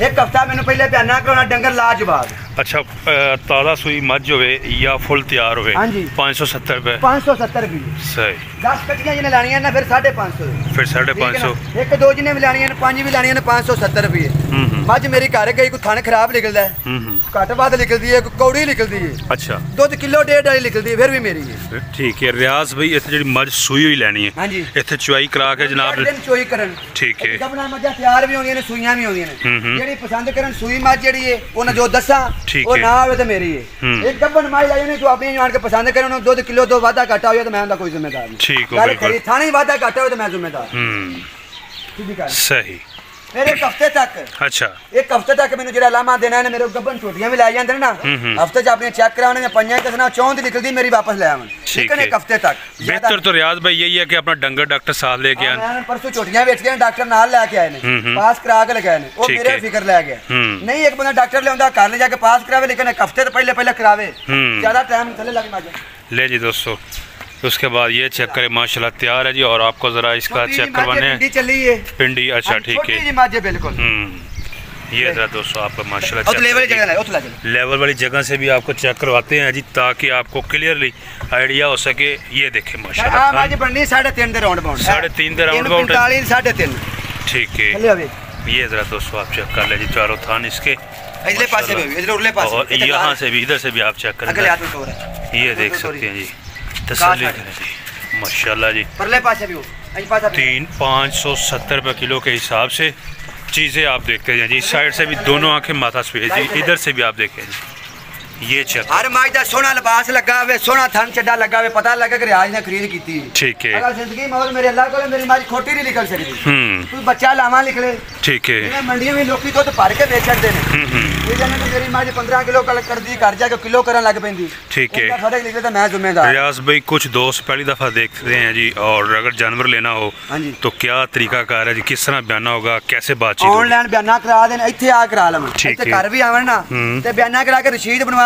[SPEAKER 1] ਇੱਕ ਹਫਤਾ ਮੈਨੂੰ ਪਹਿਲੇ ਬਿਆਨਾ ਕਰਾਉਣਾ ਡੰਗਰ ਲਾਜਵਾਬ।
[SPEAKER 2] अच्छा ताज़ा सुई मज होवे या फुल तैयार होवे।
[SPEAKER 1] हाँ सौ
[SPEAKER 2] सत्तर रुपये
[SPEAKER 1] पाँच सौ
[SPEAKER 2] सत्तर
[SPEAKER 1] रुपये सही। दस कट्टियाँ जिन्हें लानियाँ ना
[SPEAKER 2] फिर साढ़े
[SPEAKER 1] पाँच सौ।
[SPEAKER 2] फिर
[SPEAKER 1] साढ़े पाँच
[SPEAKER 2] सौ।
[SPEAKER 1] एक दो जिन्हें भी लानियाँ पाँच भी लानियाँ पाँच सौ सत्तर रुपये
[SPEAKER 2] हम्म, हम्म।
[SPEAKER 1] मज मेरी घर गई कोई थन खराब निकलता है।
[SPEAKER 2] हम्म,
[SPEAKER 1] घट बद निकलती है कौड़ी निकलती है।
[SPEAKER 2] अच्छा।
[SPEAKER 1] दुध किलो डेढ़ वाली निकलती है फिर भी मेरी
[SPEAKER 2] ठीक है रियाज भाई इतने
[SPEAKER 1] जी मज सुई
[SPEAKER 2] हुई लैनी
[SPEAKER 1] है। हाँ इतने चुआई करा के जनाब चुआई करन।
[SPEAKER 2] ठीक
[SPEAKER 1] है।
[SPEAKER 2] मज़ा
[SPEAKER 1] तैयार भी होनी ने भी होनी पसंद करन सुई मज
[SPEAKER 2] जेडी
[SPEAKER 1] है
[SPEAKER 2] उन्हें
[SPEAKER 1] जो दसा ठीक है। ना
[SPEAKER 2] आवे
[SPEAKER 1] तो मेरी। है एक गब्बन मारी आई नहीं जो अपनी जान के पसंद करे उन्होंने दूध किलो दो वादा काटा हुआ तो मैं उनका
[SPEAKER 2] कोई जिम्मेदार
[SPEAKER 1] नहीं।
[SPEAKER 2] ठीक
[SPEAKER 1] हो बिल्कुल। थाने वादा काटा हुआ तो मैं
[SPEAKER 2] जिम्मेदार।
[SPEAKER 1] हम्म। हूँ।
[SPEAKER 2] सही।
[SPEAKER 1] ਫਿਰ ਇੱਕ ਹਫ਼ਤੇ ਤੱਕ।
[SPEAKER 2] ਅੱਛਾ।
[SPEAKER 1] ਇੱਕ ਹਫ਼ਤੇ ਤੱਕ ਮੈਨੂੰ ਜਿਹੜਾ ਲਾਮਾ ਦੇਣਾ ਨੇ ਮੇਰੇ ਗੱਬਨ ਛੋਟੀਆਂ ਵੀ ਲੈ ਜਾਂਦੇ ਨੇ ਨਾ ਹਫ਼ਤੇ ਚ ਆਪਣੇ ਚੈੱਕ ਕਰਾਉਣੇ ਨੇ ਪੰਜਾਂ ਕਿਸ ਨਾਲ ਚੌਂਦ ਨਿਕਲਦੀ ਮੇਰੀ ਵਾਪਸ ਲੈ ਆਵਣ
[SPEAKER 2] ਠੀਕ
[SPEAKER 1] ਹੈ ਇੱਕ ਹਫ਼ਤੇ ਤੱਕ।
[SPEAKER 2] ਬਿਹਤਰ ਤਾਂ ਰਿਆਜ਼ ਭਾਈ ਇਹ ਹੈ ਕਿ ਆਪਣਾ ਡੰਗਰ ਡਾਕਟਰ ਸਾਹ ਲੈ ਕੇ ਆਣ
[SPEAKER 1] ਮੈਂ ਪਰਸੋਂ ਛੋਟੀਆਂ ਵੇਚੀਆਂ ਡਾਕਟਰ ਨਾਲ ਲੈ ਕੇ ਆਏ ਨੇ। ਪਾਸ ਕਰਾ ਕੇ ਲਗਾਏ ਨੇ। ਉਹ ਮੇਰੇ ਫਿਕਰ ਲੈ ਗਿਆ। ਨਹੀਂ ਇੱਕ ਬੰਦਾ ਡਾਕਟਰ ਲਿਆਉਂਦਾ ਘਰ ਲੈ ਜਾ ਕੇ ਪਾਸ ਕਰਾਵੇ ਲੇਕਿਨ ਇੱਕ ਹਫ਼ਤੇ ਤੋਂ ਪਹਿਲੇ ਪਹਿਲੇ ਕਰਾਵੇ। ਜ਼ਿਆਦਾ ਟਾਈਮ ਥੱਲੇ ਲੱਗ ਨਾ
[SPEAKER 2] ਲੈ ਜੀ ਦੋਸਤੋ। उसके बाद ये चेक करें माशाल्लाह तैयार है जी और आपको ज़रा इसका चेक करवाने
[SPEAKER 1] पिंडी
[SPEAKER 2] अच्छा ठीक है। हम्म, ये ज़रा दोस्तों आपका माशाल्लाह लेवल वाली जगह से भी आपको चेक करवाते हैं जी ताकि आपको क्लियरली आइडिया हो सके। ये देखें माशाल्लाह। साढ़े तीन राउंड बाउंड
[SPEAKER 1] साढ़े तीन
[SPEAKER 2] ठीक है। ये ज़रा दोस्तों आप चेक कर लें चारों थान इसके।
[SPEAKER 1] इधर पास
[SPEAKER 2] और यहाँ से भी इधर से भी आप चेक कर ये देख सकते हैं जी। तसली माशाल्लाह जी।
[SPEAKER 1] परले पाछे भी हो।
[SPEAKER 2] तीन पाँच सौ सत्तर रुपये किलो के हिसाब से चीज़ें आप देखते हैं जी। साइड से भी दोनों आँखें माथा से जी। इधर से भी आप देखें जी। ये चेक
[SPEAKER 1] हर माज का सोना लिबास लगा हुए सोना थन चड्डा लगा हुए पता लगा कि रियाज ने खरीद की
[SPEAKER 2] ठीक है।
[SPEAKER 1] अगर ज़िंदगी मगर मेरे अल्लाह को मेरी माज खोटी नहीं निकल सकती
[SPEAKER 2] तू
[SPEAKER 1] हम्म। बच्चा लावा निकले
[SPEAKER 2] ठीक है।
[SPEAKER 1] मंडियों में लोग दुध भर के बेच सकते हैं
[SPEAKER 2] हम्म, हम्म।
[SPEAKER 1] ये जाने तो मेरी माज 15 किलो कल कर दी घर जाके किलो करन लग पेंदी।
[SPEAKER 2] ठीक है।
[SPEAKER 1] फ़र्क निकले तो मैं जिम्मेदार।
[SPEAKER 2] रियाज भाई कुछ दोस्त पहली दफ़ा देखते हैं जी और अगर जानवर लेना हो
[SPEAKER 1] हाँ
[SPEAKER 2] तो क्या तरीका कार है जी? किस तरह बयाना होगा? कैसे बातचीत
[SPEAKER 1] ऑनलाइन बयाना करा देना इथे आ करा लवां।
[SPEAKER 2] इथे
[SPEAKER 1] घर
[SPEAKER 2] भी
[SPEAKER 1] आवन ना ते बयाना
[SPEAKER 2] करा
[SPEAKER 1] के रशीद बनवा ਕੇ ਰਸ਼ੀਦ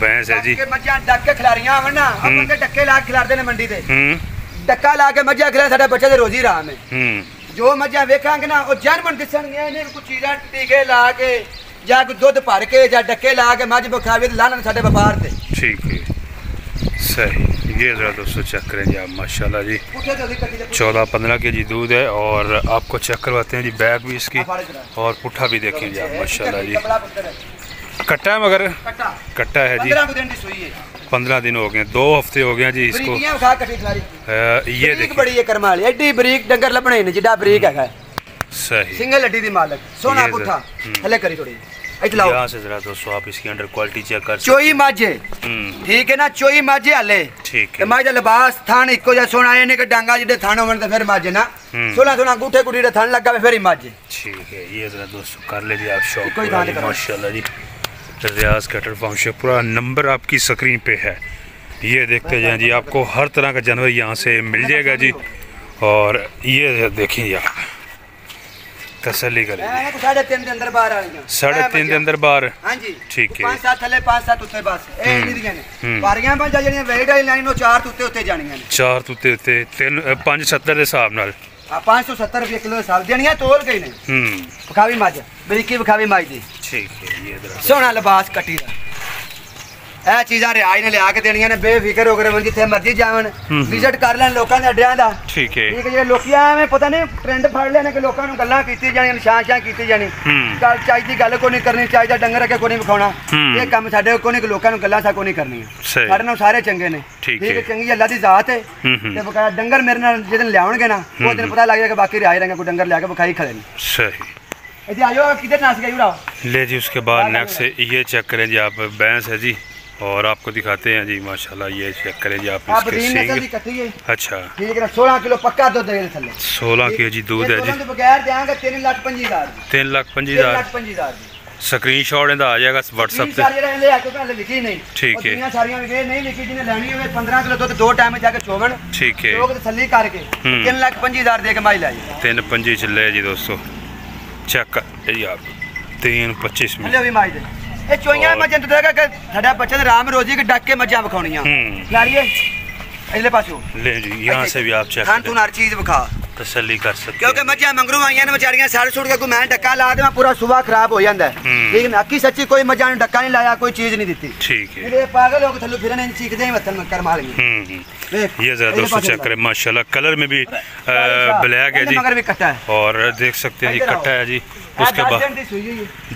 [SPEAKER 2] भैंस है जी
[SPEAKER 1] ਕਿ ਮੱਝਾਂ ਡੱਕ ਕੇ ਖਿਲਾਰੀਆਂ ਆਵਣ ਨਾ
[SPEAKER 2] ਹੂੰ।
[SPEAKER 1] ਆਪਾਂ ਡੱਕੇ ਲਾ ਕੇ ਖਿਲਾਰਦੇ ਨੇ ਮੰਡੀ ਤੇ
[SPEAKER 2] हम्म
[SPEAKER 1] ਡੱਕਾ ਲਾ ਕੇ ਮੱਝਾਂ ਖਿਲਾ ਸਾਡੇ ਬੱਚੇ ਦੇ ਰੋਜ਼ੀ ਰਾਮ ਹੈ
[SPEAKER 2] हम्म
[SPEAKER 1] ਜੋ ਮੱਝਾਂ ਵੇਖਾਂਗੇ ਨਾ ਉਹ ਜਨਮਨ ਦਿਸਣਗੀਆਂ ਇਹਨੇ ਕੋਈ ਚੀਜ਼ਾਂ ਟੀਕੇ ਲਾ ਕੇ ਜਾਂ ਕੋਈ ਦੁੱਧ ਭਰ ਕੇ ਜਾਂ ਡੱਕੇ ਲਾ ਕੇ ਮੱਝ ਬਖਾਵੇ ਤੇ ਲਾਣਨ ਸਾਡੇ ਵਪਾਰ ਤੇ
[SPEAKER 2] ठीक है सही ये ज़रा दोस्तों चेक करें जी आप माशाल्लाह जी
[SPEAKER 1] ਪੁੱਠੇ ਤੇ ਵੀ ਕੱਟੀ ਦੇ
[SPEAKER 2] चौदह पंद्रह के जी दूध है और आपको चेक करवाते हैं जी बैग भी इसकी
[SPEAKER 1] फाड़े करा।
[SPEAKER 2] और पुट्ठा भी देखें जी आप माशाल्लाह जी
[SPEAKER 1] ਕਪੜਾ ਪੁੱਤਰ ਹੈ
[SPEAKER 2] कट्टा मगर? कट्टा। है जी। पंद्रह दिन हो। गए दो हफ़्ते हो गए जी इसको। ये
[SPEAKER 1] बड़ी ये एडी बरीक डंगर लपने जिडा बरीक है
[SPEAKER 2] सही।
[SPEAKER 1] सिंगल हड्डी
[SPEAKER 2] दी
[SPEAKER 1] मालक
[SPEAKER 2] सोना
[SPEAKER 1] पुठा हम्म। हले करी थोड़ी।
[SPEAKER 2] यहाँ से जरा दोस्तों आप इसकी अंडर क्वालिटी चेक कर
[SPEAKER 1] चोई माजे।
[SPEAKER 2] हम्म।
[SPEAKER 1] ठीक है ना चोई माजे हले।
[SPEAKER 2] ठीक है।
[SPEAKER 1] माजे लिबास थान इको जा सोना है ने के डांगा जिडे थान होवन तो
[SPEAKER 2] फिर
[SPEAKER 1] माजे ना। हम्म। सोना सोना अंगूठे कुड़ी थान लगा फिर माजे।
[SPEAKER 2] ठीक है ये जरा दोस्तों कर ले जी आप शौक माशाल्लाह जी। रियाज कैटल फार्म से पूरा नंबर आपकी स्क्रीन पे है ये देखते जाएं जी आपको हर तरह का जानवर यहाँ से मिल जाएगा जी और ये देखें जी आप तसल्ली करें
[SPEAKER 1] ਐ ਕੋ ਸਾਢੇ ਤਿੰਨ ਦੇ ਅੰਦਰ ਬਾਹਰ ਆ ਗਈਆਂ
[SPEAKER 2] साढ़े तीन के अंदर बाहर
[SPEAKER 1] ਹਾਂਜੀ
[SPEAKER 2] ਠੀਕ ਹੈ।
[SPEAKER 1] ਪੰਜ ਸੱਤ ਥੱਲੇ ਪੰਜ ਸੱਤ ਉੱਤੇ ਬਸ ਇਹ
[SPEAKER 2] ਹੂੰ।
[SPEAKER 1] ਨਹੀਂ ਦੀਆਂ ਨੇ
[SPEAKER 2] ਹੂੰ।
[SPEAKER 1] ਪਾਰੀਆਂ ਪੰਜਾਂ ਜਿਹੜੀਆਂ ਵੇਟ ਵਾਲੀ ਲਾਈਨ ਉਹ ਚਾਰ ਤੋਂ ਉੱਤੇ ਉੱਤੇ ਜਾਣੀਆਂ ਨੇ
[SPEAKER 2] ਚਾਰ ਤੁੱਤੇ ਉੱਤੇ ਤਿੰਨ ਅ, ਪੰਜ ਸੱਤਰ ਦੇ ਹਿਸਾਬ ਨਾਲ
[SPEAKER 1] ਆ 570 ਰੁਪਏ ਕਿਲੋ ਦੇ ਸਾਲ ਦੇਣੀਆਂ ਤੋਲ ਗਈ ਨੇ
[SPEAKER 2] ਹੂੰ
[SPEAKER 1] ਵਿਖਾਵੀ ਮੱਝ ਬਰੀਕੀ ਵਿਖਾਵੀ ਮੱਝ ਦੀ।
[SPEAKER 2] ਠੀਕ ਹੈ ਇਹ ਜਰਾ
[SPEAKER 1] ਸੋਹਣਾ ਲਿਬਾਸ ਕੱਟੀ ਦਾ। ਇਹ ਚੀਜ਼ਾਂ ਰਿਆਜ ਨੇ ਲਿਆ ਕੇ ਦੇਣੀਆਂ ਨੇ ਬੇਫਿਕਰ ਹੋ ਕੇ ਰਹਿਣ ਜਿੱਥੇ ਮਰਜ਼ੀ ਜਾਵਣ। ਵਿਜ਼ਿਟ ਕਰ ਲੈਣ ਲੋਕਾਂ ਦੇ ਅੱਡਿਆਂ ਦਾ।
[SPEAKER 2] ਠੀਕ ਹੈ।
[SPEAKER 1] ਠੀਕ ਹੈ ਲੋਕੀ ਐਵੇਂ ਪਤਾ ਨਹੀਂ ਟ੍ਰੈਂਡ ਫੜ ਲੈਣੇ ਕਿ ਲੋਕਾਂ ਨੂੰ ਗੱਲਾਂ ਕੀਤੀ ਜਾਣੀਆਂ ਨਿਸ਼ਾਨ ਸ਼ਾਨ ਕੀਤੀ ਜਾਣੀ। ਗੱਲ ਚਾਹੀਦੀ ਗੱਲ ਕੋਈ ਨਹੀਂ ਕਰਨੀ ਚਾਹੀਦਾ ਡੰਗਰ ਅੱਗੇ ਕੋਈ ਨਹੀਂ ਵਿਖਾਉਣਾ। ਇਹ ਕੰਮ ਸਾਡੇ ਕੋਈ ਨਹੀਂ ਕਿ ਲੋਕਾਂ ਨੂੰ ਗੱਲਾਂ ਸਾ ਕੋਈ ਨਹੀਂ ਕਰਨੀਆਂ।
[SPEAKER 2] ਸਹੀ।
[SPEAKER 1] ਸਾਡੇ ਨਾਲ ਸਾਰੇ ਚੰਗੇ ਨੇ।
[SPEAKER 2] ਠੀਕ
[SPEAKER 1] ਹੈ। ਚੰਗੀ ਅੱਲਾ ਦੀ ਜ਼ਾਤ ਹੈ। ਤੇ ਬਕਾਇਆ ਡੰਗਰ ਮੇਰੇ ਨਾਲ ਜਿਹਦੇ ਲਿਆਉਣਗੇ ਨਾ ਉਹ ਦਿਨ ਪਤਾ ਲੱਗ ਜਾਏਗਾ ਬਾਕੀ ਰਿਆਜ ਰੰਗਾ ਕੋਈ ਡੰਗਰ ਲਿਆ ਕੇ ਵਿਖਾਈ ਖੜੇ ਨੇ।
[SPEAKER 2] सही ले जी उसके बाद नेक्स्ट ये चेक करें जी आप बैंस है जी और आपको दिखाते हैं जी माशाल्लाह ये चेक करें जी आप,
[SPEAKER 1] आप
[SPEAKER 2] इसके अच्छा।
[SPEAKER 1] सोलह किलो पक्का दूध है
[SPEAKER 2] सोलह किलो जी दूध है जी। तीन लाख पंजी हज़ार स्क्रीन शॉट इनका आ जाएगा
[SPEAKER 1] व्हाट्सएप
[SPEAKER 2] पे ठीक है।
[SPEAKER 1] ठीक है। हम्म। तीन लाख पंजी हज़ार
[SPEAKER 2] तीन पंजी चले जी दोस्तों। चेक कर जी आप तीन पच्चीस में
[SPEAKER 1] ਹਲੇ ਵੀ ਮਾਈ ਦੇ ਇਹ ਚੋਈਆਂ
[SPEAKER 2] ਔਰ-
[SPEAKER 1] ਮੱਝਾਂ ਤੋਂ ਦੇਗਾ ਕਿ ਸਾਡਾ ਬੱਚਾ ਦੇ ਰਾਮ ਰੋਜੀ ਕਿ ਡੱਕ ਕੇ ਮੱਝਾਂ ਵਿਖਾਉਣੀਆਂ
[SPEAKER 2] ਹੂੰ।
[SPEAKER 1] ਲਾਰੀਏ इले पासो।
[SPEAKER 2] ले जी यहाँ से भी आप चेक
[SPEAKER 1] खान
[SPEAKER 2] तू
[SPEAKER 1] हर चीज़ बखा
[SPEAKER 2] तसल्ली कर सकते
[SPEAKER 1] क्योंकि मझिया मंगरू आईया ने बेचारियाँ सारे छोड़ के मैं डक्का ला देवा पूरा सुबह खराब हो जाता
[SPEAKER 2] है।
[SPEAKER 1] हम्म। लेकिन हकी सच्ची कोई मझिया ने डक्का नहीं लाया कोई चीज़ नहीं दी
[SPEAKER 2] ठीक है।
[SPEAKER 1] ये पागल लोग थल्लू फिरने नहीं सीखते हैं वतन कर मार
[SPEAKER 2] हम्म, हम्म। ये जरा दोस्तों चेक करें माशाल्लाह कलर में भी ब्लैक है जी।
[SPEAKER 1] मगर भी कटा है।
[SPEAKER 2] और देख सकते हैं जी कटा है जी।
[SPEAKER 1] हाँ,
[SPEAKER 2] उसके बाद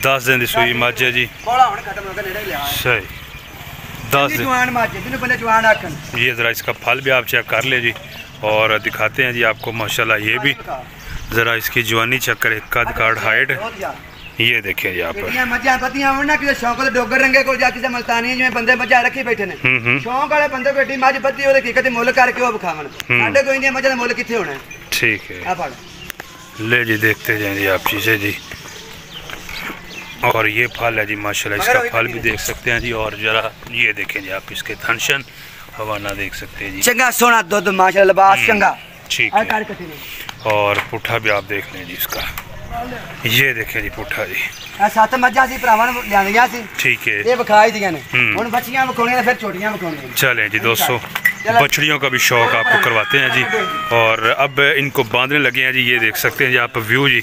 [SPEAKER 2] 10
[SPEAKER 1] दिन दी सुई
[SPEAKER 2] माजे जी। सही। ये ज़रा इसका फल भी आप चेक कर ले जी और दिखाते हैं जी आपको माशाल्लाह ये भी। ज़रा इसकी जवानी चेक करें कद कार्ड हाइट ये
[SPEAKER 1] देखिए यहाँ पर शौक बैठे ने।
[SPEAKER 2] हम्म, हम्म।
[SPEAKER 1] शौक वाले हम्म।
[SPEAKER 2] ठीक है। ले जी देखते जाएँ जी आप चीज़ें जी। और ये फल है जी माशाल्लाह
[SPEAKER 1] मगर
[SPEAKER 2] इसका
[SPEAKER 1] वही
[SPEAKER 2] फल
[SPEAKER 1] कटी
[SPEAKER 2] भी
[SPEAKER 1] है।
[SPEAKER 2] देख सकते हैं जी और जरा ये देखें जी आप इसके थनशन हवाना देख सकते हैं जी
[SPEAKER 1] ਚੰਗਾ ਸੋਹਣਾ ਦੁੱਧ ਮਾਸ਼ਾਅੱਲਾ ਲਿਬਾਸ ਚੰਗਾ
[SPEAKER 2] ठीक
[SPEAKER 1] ਆ
[SPEAKER 2] है
[SPEAKER 1] ਕਰ ਕੱਟੇ ਨੇ
[SPEAKER 2] और पुट्ठा भी आप देख लें जी इसका ये देखें जी पुट्ठा जी
[SPEAKER 1] ਆ ਸੱਤ ਮੱਝਾਂ ਸੀ ਭਰਾਵਾਂ ਨੂੰ ਲਿਆਂਦੀਆਂ ਸੀ
[SPEAKER 2] ठीक है
[SPEAKER 1] ਇਹ ਵਿਖਾਈ ਦੀਆਂ ਨੇ
[SPEAKER 2] ਹੂੰ।
[SPEAKER 1] ਹੁਣ ਬੱਚੀਆਂ ਵਿਖਾਉਣੀਆਂ ਤੇ ਫਿਰ ਛੋਟੀਆਂ ਵਿਖਾਉਣੀਆਂ
[SPEAKER 2] चलें जी दोस्तों
[SPEAKER 1] चलो।
[SPEAKER 2] बछड़ियों का भी शौक आपको करवाते हैं जी और अब इनको बांधने लगे हैं जी ये देख सकते हैं जी आप व्यू जी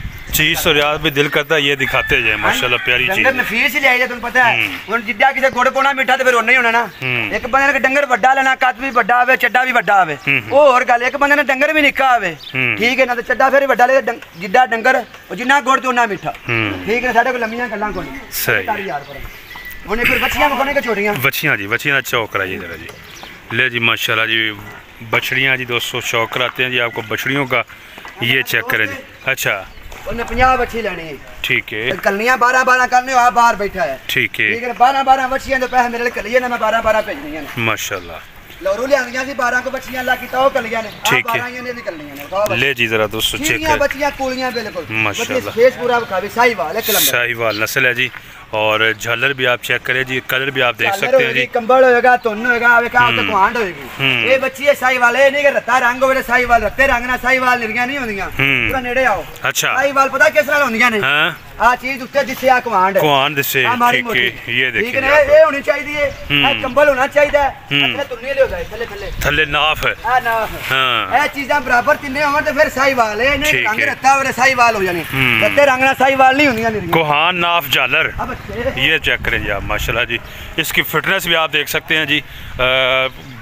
[SPEAKER 2] चीज़ तो याद भी दिल करता है ये दिखाते जाए माशाल्लाह प्यारी चीज़
[SPEAKER 1] ਡੰਗਰ
[SPEAKER 2] है।
[SPEAKER 1] ਨਫੀਸ ਹੀ ਲਿਆਈ ਜਾ ਤੁਹਾਨੂੰ ਪਤਾ ਹੈ
[SPEAKER 2] ਹੂੰ।
[SPEAKER 1] ਹੁਣ ਜਿੱਦਾਂ ਕਿਸੇ ਗੁੜ ਪਾਉਣਾ ਮਿੱਠਾ ਤੇ ਫਿਰ ਉਹਨੇ ਹੀ ਹੋਣਾ ਨਾ
[SPEAKER 2] ਹੂੰ।
[SPEAKER 1] ਇੱਕ ਬੰਦੇ ਨੇ ਡੰਗਰ ਵੱਡਾ ਲੈਣਾ ਕੱਦ ਵੀ ਵੱਡਾ ਆਵੇ ਚੱਡਾ ਵੀ ਵੱਡਾ ਆਵੇ
[SPEAKER 2] ਹੂੰ।
[SPEAKER 1] ਉਹ ਹੋਰ ਗੱਲ ਇੱਕ ਬੰਦੇ ਨੇ ਡੰਗਰ ਵੀ ਨਿੱਕਾ ਆਵੇ
[SPEAKER 2] ਹੂੰ।
[SPEAKER 1] ਠੀਕ ਹੈ ਨਾ ਤੇ ਚੱਡਾ ਫਿਰ ਹੀ ਵੱਡਾ ਲੈ ਡੰਗ- ਜਿੱਡਾ ਡੰਗਰ ਉਹ ਜਿੰਨਾ ਗੁੜ ਤੇ ਉਹਨਾਂ ਮਿੱਠਾ
[SPEAKER 2] ਹੂੰ।
[SPEAKER 1] ਠੀਕ ਹੈ ਸਾਡੇ ਕੋਲ ਲੰਮੀਆਂ ਗੱਲਾਂ ਕੋਈ
[SPEAKER 2] सही।
[SPEAKER 1] ਤਾਰੀ ਯਾਰ ਪਰ ਹੁਣ ਇੱਕ ਬੱਚੀਆਂ ਵਿਖਾਉਣੇ ਕਿ ਛੋਟੀਆਂ
[SPEAKER 2] बछियाँ जी बछियाँ चौक कराइए जरा जी ले जी माशाल्लाह जी बछड़ियाँ जी दोस्तों शौक कराते हैं जी आपको बछड़ियों का ये चेक करें जी अच्छा
[SPEAKER 1] ਉਹਨੇ 50 ਵੱਛੀ ਲੈਣੀ ਹੈ
[SPEAKER 2] ਠੀਕ ਹੈ
[SPEAKER 1] ਕੱਲੀਆਂ 12 12 ਕਰਨੇ ਆ ਬਾਹਰ ਬੈਠਾ ਹੈ ਠੀਕ
[SPEAKER 2] ਹੈ ਠੀਕ
[SPEAKER 1] ਹੈ 12 12 ਵੱਛੀਆਂ ਦੇ ਪੈਸੇ ਮੇਰੇ ਲਈ ਕੱਲੀਆਂ ਨੇ ਮੈਂ 12 12 ਭੇਜਣੀਆਂ ਨੇ
[SPEAKER 2] ਮਾਸ਼ਾਅੱਲਾ
[SPEAKER 1] ਲੋਰੂ ਲਿਆਂਦੀਆਂ ਸੀ 12 ਕੋ ਬੱਚੀਆਂ ਲਾ ਕੀਤਾ ਉਹ ਕੱਲੀਆਂ ਨੇ ਆ 12 ਨੇ ਵੀ ਕੱਲੀਆਂ ਨੇ
[SPEAKER 2] ਲੈ ਜੀ ਜ਼ਰਾ ਦੋਸਤੋ
[SPEAKER 1] ਚੈੱਕ
[SPEAKER 2] ਕਰ
[SPEAKER 1] ਬੱਚੀਆਂ ਕੋਲੀਆਂ ਬਿਲਕੁਲ
[SPEAKER 2] ਮਾਸ਼ਾਅੱਲਾ
[SPEAKER 1] ਫੇਸ ਪੂਰਾ ਵਿਖਾਵੇ ਸਾਈਵਾਲ ਹੈ ਕਲਮ
[SPEAKER 2] ਸਾਈਵਾਲ ਨਸਲ ਹੈ ਜੀ और झलर भी आप चेक करें जी कलर भी आप देख सकते हैं जी।
[SPEAKER 1] कंबल होएगा तुन होएगा आवे का तो
[SPEAKER 2] हम्म।
[SPEAKER 1] कमांड होएगी।
[SPEAKER 2] हम्म।
[SPEAKER 1] ये बच्ची है साई वाले नहीं कर रता रंग वाले साई वाले रखते रंग ना साई वाले निरियाँ
[SPEAKER 2] नहीं
[SPEAKER 1] होंदियाँ। हम्म। पूरा नेड़े आओ।
[SPEAKER 2] अच्छा।
[SPEAKER 1] साई वाले पता किस तरह होंदियाँ
[SPEAKER 2] ने?
[SPEAKER 1] हाँ। आ चीज़ उत्ते जिसे आ
[SPEAKER 2] कमांड है
[SPEAKER 1] कमांड से
[SPEAKER 2] ठीक है ये देखिए
[SPEAKER 1] ठीक है
[SPEAKER 2] ये
[SPEAKER 1] होनी चाहिए ये कंबल होना
[SPEAKER 2] चाहिए
[SPEAKER 1] थल्ले तुन्ने ले जाए थल्ले थल्ले
[SPEAKER 2] थल्ले नाफ है
[SPEAKER 1] हाँ नाफ।
[SPEAKER 2] हाँ।
[SPEAKER 1] ये चीज़ें बराबर तिन्ने होवे तो फिर साई वाले
[SPEAKER 2] नहीं
[SPEAKER 1] रंग
[SPEAKER 2] रता
[SPEAKER 1] वाले साई वाले हो जाने।
[SPEAKER 2] रते
[SPEAKER 1] रंग ना साई वाले नहीं होंदियाँ निरियाँ
[SPEAKER 2] कोहान नाफ झालर।
[SPEAKER 1] अब
[SPEAKER 2] ये चेक करें जी आप माशाल्लाह जी। इसकी फिटनेस भी आप देख सकते हैं जी।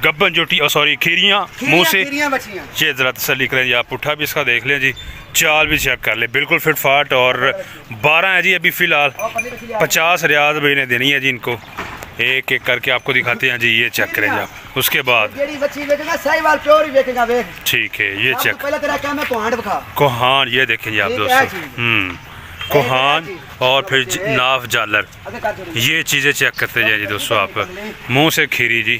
[SPEAKER 2] गब्बन जोटी और सॉरी खीरियाँ मुँह से। ये ज़रा तसली करें जी आप पुट्ठा भी इसका देख लें जी। चाल भी चेक कर लें बिल्कुल फिट फाट और बारह है जी अभी फ़िलहाल। पचास रियाज भी इन्हें देनी है जी इनको। एक एक करके आपको दिखाते हैं जी ये चेक करें जी आप। उसके बाद ठीक है ये चेक कोहान ये देखें जी आप दोस्तों। हम्म। कुहान और फिर नाफ
[SPEAKER 1] जालर।
[SPEAKER 2] ये चीज़ें चेक करते जाइए दोस्तों आप। मुँह से खीरी जी।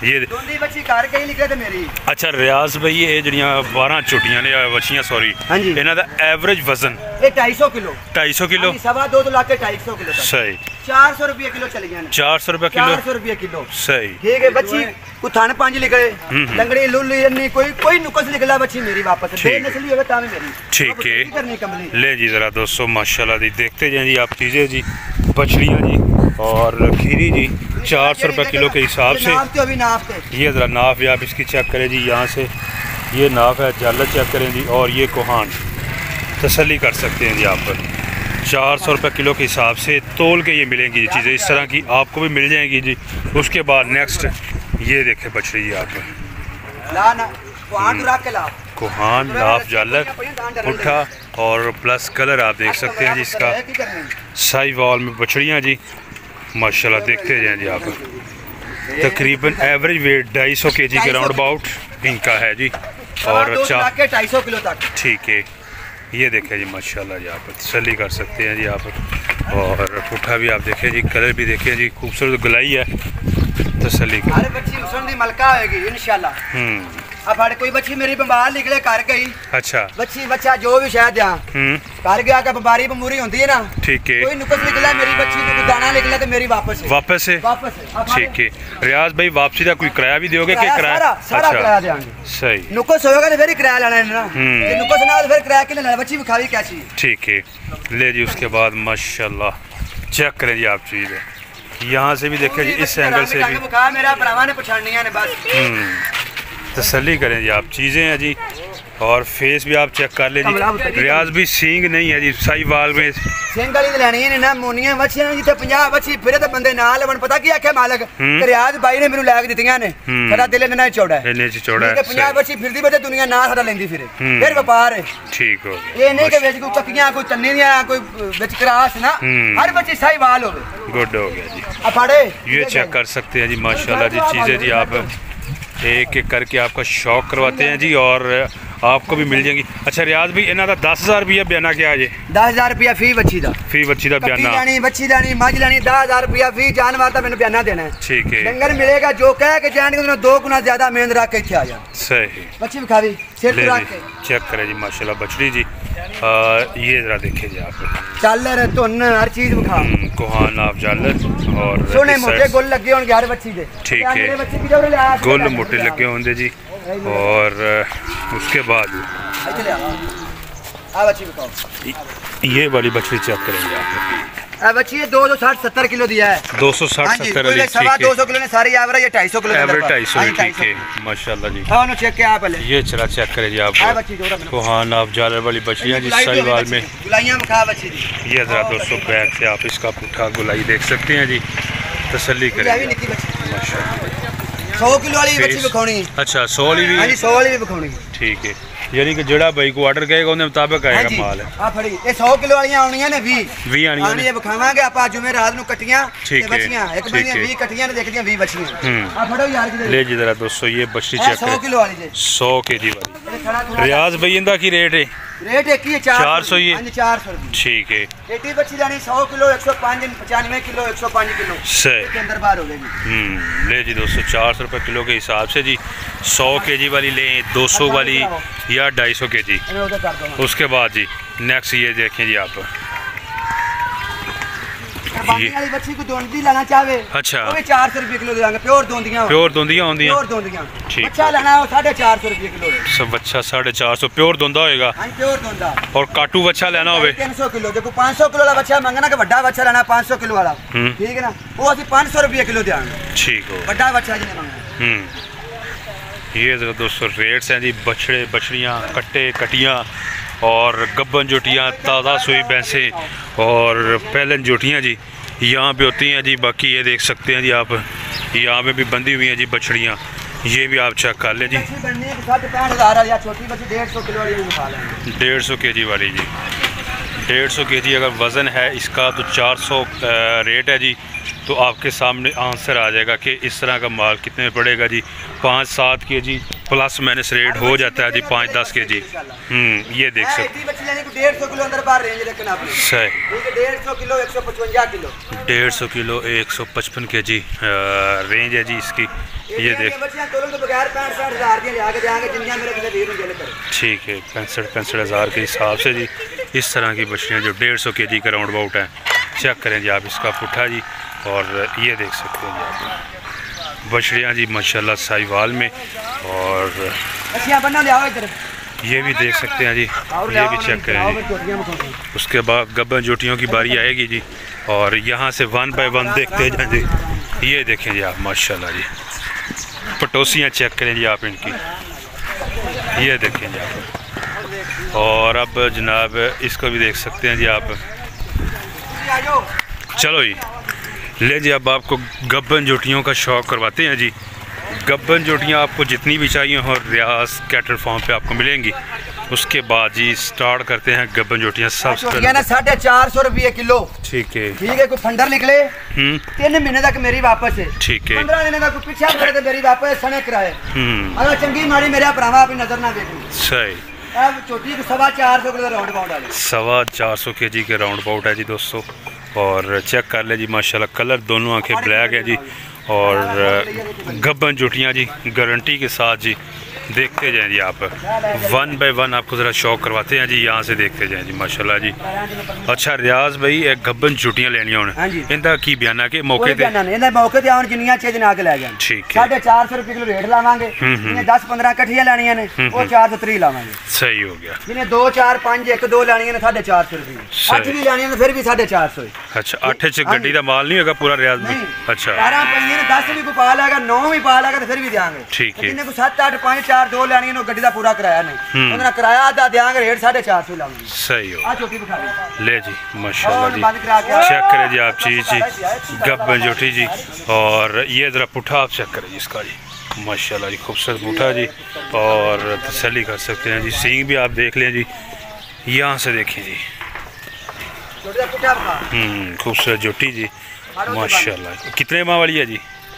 [SPEAKER 1] ਖੀਰੀ ਬਿਲਕੁਲ
[SPEAKER 2] ਹੂੰ।
[SPEAKER 1] ਕੱਚੀ ਖੀਰੀ
[SPEAKER 2] ये
[SPEAKER 1] ਦੋਂਦੀ ਬੱਚੀ ਘਰ ਗਈ ਨਿਕਲੇ ਤੇ ਮੇਰੀ
[SPEAKER 2] ਅੱਛਾ ਰਿਆਜ਼ ਬਈ ਇਹ ਜਿਹੜੀਆਂ 12 ਝੁੱਟੀਆਂ ਨੇ ਵਛੀਆਂ ਸੌਰੀ
[SPEAKER 1] ਹਾਂਜੀ।
[SPEAKER 2] ਇਹਨਾਂ ਦਾ ਐਵਰੇਜ ਵਜ਼ਨ
[SPEAKER 1] ਇਹ 250 ਕਿਲੋ
[SPEAKER 2] 250 ਕਿਲੋ
[SPEAKER 1] ਹਾਂਜੀ, ਸਵਾ ਦੋ ਤੋਂ ਲਾ ਕੇ 250 ਕਿਲੋ ਤੱਕ
[SPEAKER 2] ਸਹੀ
[SPEAKER 1] 400 ਰੁਪਏ ਕਿਲੋ ਚਲੀਆਂ ਨੇ
[SPEAKER 2] 400 ਰੁਪਏ ਕਿਲੋ
[SPEAKER 1] 400 ਰੁਪਏ ਕਿਲੋ
[SPEAKER 2] ਸਹੀ
[SPEAKER 1] ਠੀਕ ਹੈ ਬੱਚੀ ਕੋ ਥਣ ਪੰਜ ਨਿਕਲੇ
[SPEAKER 2] ਹੂੰ, ਹੂੰ।
[SPEAKER 1] ਲੰਗੜੀ ਲੁੱਲੀ ਇੰਨੀ ਕੋਈ ਕੋਈ ਨੁਕਸ ਨਿਕਲਾ ਬੱਚੀ ਮੇਰੀ ਵਾਪਸ
[SPEAKER 2] ठीक
[SPEAKER 1] ਬੇ ਨਸਲੀ ਹੋਵੇ ਤਾਂ ਵੀ ਮੇਰੀ
[SPEAKER 2] ठीक
[SPEAKER 1] अब
[SPEAKER 2] है।
[SPEAKER 1] ਕੀ ਕਰਨੀ ਕਮਲੀ
[SPEAKER 2] ले जी ज़रा दोस्तों माशाल्लाह जी देखते जाए जी आप चीज़ें जी बछड़ियाँ जी और खीरी जी 400 रुपये किलो के हिसाब से। ये ज़रा नाफ भी आप इसकी चेक करें जी यहाँ से। ये नाफ है झालर चेक करें जी और ये कोहान। तसली कर सकते हैं जी आप। चार सौ रुपये किलो के हिसाब से तोल के ये मिलेंगी ये चीज़ें। इस तरह की आपको भी मिल जाएँगी जी। उसके बाद नेक्स्ट ये देखें बछड़ी जी आप। कोहान नाफ झालर पुट्ठा और प्लस कलर आप देख सकते हैं जी इसका। साई वॉल में बछड़ियाँ जी। माशाल्लाह देखते जाएँ जी आप। तकरीबन एवरेज वेट ढाई सौ के जी के राउंड अबाउट इनका है जी। और चार
[SPEAKER 1] के 250 किलो तक।
[SPEAKER 2] ठीक है। ये देखें जी माशाल्लाह जी आप तसली कर सकते हैं जी आप। और पुट्ठा भी आप देखें जी कलर भी देखें जी खूबसूरत गुलाई है। तसली कर
[SPEAKER 1] हर कोई बच्ची मेरी बीमार निकले कर गई
[SPEAKER 2] अच्छा
[SPEAKER 1] बच्ची बच्चा जो भी शायद यहाँ कर गया कि बीमारी बमूरी होती है ना
[SPEAKER 2] ठीक
[SPEAKER 1] कोई
[SPEAKER 2] है
[SPEAKER 1] नुकस निकला मेरी बच्ची को कोई दाना निकला तो मेरी वापस है
[SPEAKER 2] वापस
[SPEAKER 1] वापस है अब
[SPEAKER 2] ठीक है रियाज भाई वापसी का कोई किराया भी दोगे
[SPEAKER 1] किराया सारा सारा किराया देंगे
[SPEAKER 2] सही
[SPEAKER 1] नुकस होएगा तो फिर ही किराया लेना है ना। नुकस ना फिर किराया के लेना बच्ची भी खावी
[SPEAKER 2] ठीक है ले जी उसके बाद माशाल्लाह चेक करें जी आप चीज़ यहाँ से भी देखें जी इस एंगल से भी
[SPEAKER 1] मेरा ने पछाड़निया ने बस
[SPEAKER 2] हम्म, तसल्ली करें जी आप चीज़ें हैं जी और फेस भी आप चेक कर लें जी रियाज भी सींग नहीं है जी साई वाल में
[SPEAKER 1] ਸਿੰਘ ਵਾਲੀ ਤੇ ਲੈਣੀ ਨੇ ਨਾ ਮੋਨੀਆਂ ਬੱਚੀਆਂ ਨੇ ਜਿੱਥੇ 50 ਬੱਚੀ ਫਿਰੇ ਤਾਂ ਬੰਦੇ ਨਾਲ ਲਵਣ ਪਤਾ ਕੀ ਆਖਿਆ ਮਾਲਕ
[SPEAKER 2] ਹੂੰ।
[SPEAKER 1] ਤੇ ਰਿਆਜ਼ ਬਾਈ ਨੇ ਮੈਨੂੰ ਲੈ ਕੇ ਦਿੱਤੀਆਂ ਨੇ
[SPEAKER 2] ਹੂੰ।
[SPEAKER 1] ਸਾਡਾ ਦਿਲ ਇੰਨਾ ਹੀ ਚੌੜਾ ਹੈ
[SPEAKER 2] इन्हें जी चौड़ा
[SPEAKER 1] ਠੀਕ ਹੈ
[SPEAKER 2] है
[SPEAKER 1] 50
[SPEAKER 2] सही,
[SPEAKER 1] ਬੱਚੀ ਫਿਰਦੀ ਬਤੇ ਦੁਨੀਆ ਨਾ ਸਾਡਾ ਲੈਂਦੀ ਫਿਰੇ
[SPEAKER 2] ਹੂੰ।
[SPEAKER 1] ਫਿਰ ਵਪਾਰ ਹੈ
[SPEAKER 2] ठीक हो गया
[SPEAKER 1] ਇਹ ਨਹੀਂ ਕਿ ਵਿੱਚ ਕੋਈ ਚੱਕੀਆਂ ਕੋਈ ਚੰਨੀ ਦੀਆਂ ਕੋਈ ਵਿੱਚ ਕਰਾਸ ਨਾ
[SPEAKER 2] ਹੂੰ।
[SPEAKER 1] ਹਰ ਬੱਚੀ ਸਾਈਵਾਲ ਹੋਵੇ
[SPEAKER 2] गुड हो गया जी
[SPEAKER 1] ਆ ਫਾੜੇ
[SPEAKER 2] ये चेक कर सकते हैं जी माशाल्लाह जी चीज़ें जी आप एक एक करके आपका शौक करवाते हैं जी और आपको भी मिल जाएगी। अच्छा रियाज भी इन्हों का दस हज़ार रुपया बयाना क्या जी?
[SPEAKER 1] दस हज़ार रुपया फ़ी बच्ची का
[SPEAKER 2] फ़ी बच्ची का बयाना।
[SPEAKER 1] बच्ची लानी मझ लानी दस हज़ार रुपया फ़ी जानवर का मैंने बयाना देना है।
[SPEAKER 2] ठीक है।
[SPEAKER 1] डंगर मिलेगा जो कह के जाएँगे दो गुना ज़्यादा मेहनत रख के इतने आ जाए
[SPEAKER 2] सही। बच्ची
[SPEAKER 1] भी
[SPEAKER 2] चेक करे जी माशाल्लाह बछड़ी जी। आ, ये जरा देखिए जी आप।
[SPEAKER 1] चल रहे धुन हर चीज़ विखा।
[SPEAKER 2] हम्म, कुहान आप जालर। और
[SPEAKER 1] ਸੋਹਣੇ
[SPEAKER 2] इस
[SPEAKER 1] ਮੋਟੇ
[SPEAKER 2] साइड
[SPEAKER 1] ਗੁੱਲ ਲੱਗੇ ਹੋਣਗੇ ਹਰ ਬੱਚੀ ਦੇ
[SPEAKER 2] ठीक
[SPEAKER 1] ਤੇ
[SPEAKER 2] है।
[SPEAKER 1] ਮੇਰੇ ਬੱਚੇ ਕਿਹਦੇ ਲਿਆ
[SPEAKER 2] गोल मोटे लगे होंगे जी और उसके बाद
[SPEAKER 1] ਇੱਥੇ ਲਿਆ ਆ ਬੱਚੀ ਵਿਖਾਓ
[SPEAKER 2] ये वाली बछड़ी चेक करेंगे आप
[SPEAKER 1] बच्ची अच्छी दो सौ साठ सत्तर किलो दिया है।
[SPEAKER 2] दो सौ साठ
[SPEAKER 1] हाँ
[SPEAKER 2] सत्तर
[SPEAKER 1] सवा
[SPEAKER 2] दो सौ
[SPEAKER 1] किलो ने सारी एवरेज ढाई सौ किलो
[SPEAKER 2] एवरेज ढाई सौ हाँ माशाला जी
[SPEAKER 1] हाँ चेक किया आप
[SPEAKER 2] ये चला चेक करें जी आप।
[SPEAKER 1] हाँ,
[SPEAKER 2] कुहान आप जाल वाली बछिया जी बाल में। ये जरा दो सौ बैग से आप इसका पुठा गुलाई देख सकते हैं जी।
[SPEAKER 1] तसली करें
[SPEAKER 2] माशा
[SPEAKER 1] सौ किलो वाली
[SPEAKER 2] बच्ची
[SPEAKER 1] बिखानी
[SPEAKER 2] अच्छा सौ वाली भी
[SPEAKER 1] सौ वाली भी बिखानी
[SPEAKER 2] ठीक है। ਯਾਨੀ ਕਿ ਜਿਹੜਾ ਬਾਈ ਕੋ ਆਰਡਰ ਕਹੇਗਾ ਉਹਦੇ ਮੁਤਾਬਕ ਆਏਗਾ
[SPEAKER 1] ਹਾਂਜੀ। ਆ ਫੜੀ ਇਹ 100 ਕਿਲੋ ਵਾਲੀਆਂ ਆਉਣੀਆਂ ਨੇ 20
[SPEAKER 2] 20 ਆਣੀਆਂ
[SPEAKER 1] ਨੇ। ਆਣੀਆਂ ਵਿਖਾਵਾਂਗੇ ਆਪਾਂ ਜੁਮੇ ਰਾਤ ਨੂੰ ਕੱਟੀਆਂ ਤੇ ਬੱਚੀਆਂ ਇੱਕ
[SPEAKER 2] ਠੀਕ
[SPEAKER 1] 20 ਕੱਟੀਆਂ ਨੇ ਦੇਖਦੀਆਂ 20 ਬੱਚੀਆਂ ਆ ਫੜੋ ਯਾਰ ਕਿਤੇ।
[SPEAKER 2] ਲੈ ਜੀ ਜਰਾ ਦੋਸਤੋ ਇਹ ਬੱਛੀ
[SPEAKER 1] ਇਹ
[SPEAKER 2] ਚੈੱਕ
[SPEAKER 1] 100 ਕਿਲੋ ਵਾਲੀ ਜੇ।
[SPEAKER 2] 100 ਕੇਜੀ
[SPEAKER 1] ਵਾਲੀ। ਰਿਆਜ਼ ਬਈ
[SPEAKER 2] ਇਹਦਾ ਕੀ ਰੇਟ ਹੈ रेट एक ही
[SPEAKER 1] है चार सौ ये। चार
[SPEAKER 2] सौ हाँ ठीक
[SPEAKER 1] है। एटी बच्ची
[SPEAKER 2] जानी सौ
[SPEAKER 1] किलो एक सौ पाँच पचानवे किलो एक सौ पाँच किलो।
[SPEAKER 2] सही।
[SPEAKER 1] अंदर बार हो गई
[SPEAKER 2] हम्म, ले जी दोस्तों चार सौ रुपये किलो के हिसाब से जी। सौ के जी वाली लें दो सौ हाँ, वाली हाँ, या ढाई सौ के जी उसके बाद जी नेक्स्ट ये देखें जी आप। अच्छा।
[SPEAKER 1] वो भी 400 रुपए किलो देंगे प्योर दोंदियाँ।
[SPEAKER 2] प्योर दोंदियाँ होंदियाँ।
[SPEAKER 1] प्योर दोंदियाँ।
[SPEAKER 2] ठीक।
[SPEAKER 1] लेना है
[SPEAKER 2] और काटू बच्चा लेना हम्म। हम्म। ये ज़रा दोस्तों रेट्स हैं जी बछड़े बछड़ियाँ कट्टे कटियाँ और गब्बन जोटियाँ ताज़ा सुई भैंसें और पैलन जोटियाँ जी। यहाँ पे होती हैं जी बाकी ये देख सकते हैं जी आप। यहाँ पे भी बंधी हुई हैं जी बछड़ियाँ। ये भी आप चेक कर लें जी।
[SPEAKER 1] डेढ़ सौ
[SPEAKER 2] डेढ़ के जी वाली जी। डेढ़ सौ के जी अगर वज़न है इसका तो चार सौ रेट है जी। तो आपके सामने आंसर आ जाएगा कि इस तरह का माल कितने में पड़ेगा जी। पाँच सात के जी प्लस माइनस रेट हो जाता है जी पाँच दस के जी। हम्म ये देख सकते सही।
[SPEAKER 1] डेढ़ सौ किलो एक सौ
[SPEAKER 2] पचपन के जी रेंज है जी इसकी। ये देख। ठीक है पैंसठ पैंसठ हज़ार के हिसाब से जी इस तरह की बछड़ियाँ जो डेढ़ सौ के जी का राउंड अबाउट है चेक करें जी आप इसका पुट्ठा जी और ये देख सकते हैं जी आप। बछड़ियाँ जी माशाल्लाह साहिवाल में। और
[SPEAKER 1] इधर।
[SPEAKER 2] ये भी देख सकते हैं जी। ये भी चेक करें जी। उसके बाद गब्बन जोटियों की बारी आएगी जी। और यहाँ से वन बाय वन देखते हैं जी। ये देखें जी आप माशाल्लाह जी। पटोसियाँ चेक करें जी आप इनकी। ये देखें जी आप। और अब जनाब इसको भी देख सकते हैं जी आप। चलो जी। ले जी अब आपको गब्बन जोटियों का शौक करवाते हैं जी। गब्बन जोटियाँ आपको जितनी भी चाहिए हो रियाज कैटल फार्म पे आपको मिलेंगी। उसके बाद जी स्टार्ट करते हैं गब्बन जोटियाँ। पहले
[SPEAKER 1] साढ़े चार सौ रुपये किलो।
[SPEAKER 2] ठीक है।
[SPEAKER 1] ठीक है कोई फंडर निकले।
[SPEAKER 2] हम्म।
[SPEAKER 1] तीन महीने तक मेरी वापस है।
[SPEAKER 2] ठीक है।
[SPEAKER 1] पंद्रह दिन तक पीछे करे तो मेरी वापस सने कराए।
[SPEAKER 2] हम्म।
[SPEAKER 1] अगर चंगी माड़ी मेरा भरावा अपनी नज़र ना देखनी
[SPEAKER 2] सही।
[SPEAKER 1] अब छोटी सवा चार सौ किलो राउंड पाउंड
[SPEAKER 2] सवा चार सौ के जी के राउंड अबाउट है जी दोस्तों। और चेक कर ले जी, माशाल्लाह कलर दोनों आँखें ब्लैक है जी। और, गब्बन जुटियाँ जी गारंटी के साथ जी। देखते जाएँ जी आप। वन बाय वन आपको ज़रा शौक करवाते हैं जी यहाँ से देखते जाएँ जी माशाल्लाह जी। अच्छा रियाज भाई एक गब्बन छुट्टियाँ
[SPEAKER 1] लेनी
[SPEAKER 2] होने।
[SPEAKER 1] हाँ
[SPEAKER 2] इनका की बयाना के? मौके ते
[SPEAKER 1] इनदा मौके ते आउन जिन्नियाँ छे जना के ले जाएँ
[SPEAKER 2] ठीक है।
[SPEAKER 1] 450 रुपए किलो रेट लावांगे
[SPEAKER 2] हम्म, हम्म।
[SPEAKER 1] इन्हें 10 15 इकट्ठियाँ लेनियाँ ने हम्म, वो 430 लावांगे।
[SPEAKER 2] सही हो गया।
[SPEAKER 1] इन्हें 2 4 5 1 2 लेनियाँ ने 450
[SPEAKER 2] रुपए
[SPEAKER 1] अठ भी लेनियाँ ने फिर भी 450
[SPEAKER 2] अच्छा अठ च हाँ गड्डी दा माल नहीं होगा पूरा रियाज भाई? अच्छा।
[SPEAKER 1] 12 पई ने 10 भी को पा लेगा 9 भी पा लेगा तो फिर भी देंगे
[SPEAKER 2] ठीक है।
[SPEAKER 1] इन्हें को 7 8 5 4 ਯਾਰ ਦੋ
[SPEAKER 2] ਲੈਣੀ
[SPEAKER 1] ਇਹਨੂੰ ਗੱਡੀ ਦਾ ਪੂਰਾ ਕਿਰਾਇਆ ਨਹੀਂ ਉਹਨਾਂ ਕਿਰਾਇਆ ਆਦਾ
[SPEAKER 2] ਦਿਆਂਗੇ ਰੇਟ
[SPEAKER 1] 450 ਲਾਉਂਗੇ ਸਹੀ ਹੋ
[SPEAKER 2] ਆ ਝੋਟੀ माशाल्लाह जी। चेक जी आप चीज़ जी। गब्बन जोटी जी। और ये ज़रा पुठा आप चेक करें जी इसका जी। माशाल्लाह जी खूबसूरत पुठा जी। और तसली कर सकते हैं जी। सींग भी आप देख लें जी। यहाँ से देखें जी। हम्म खूबसूरत जोटी जी। माशाल्लाह कितने माह वाली है जी?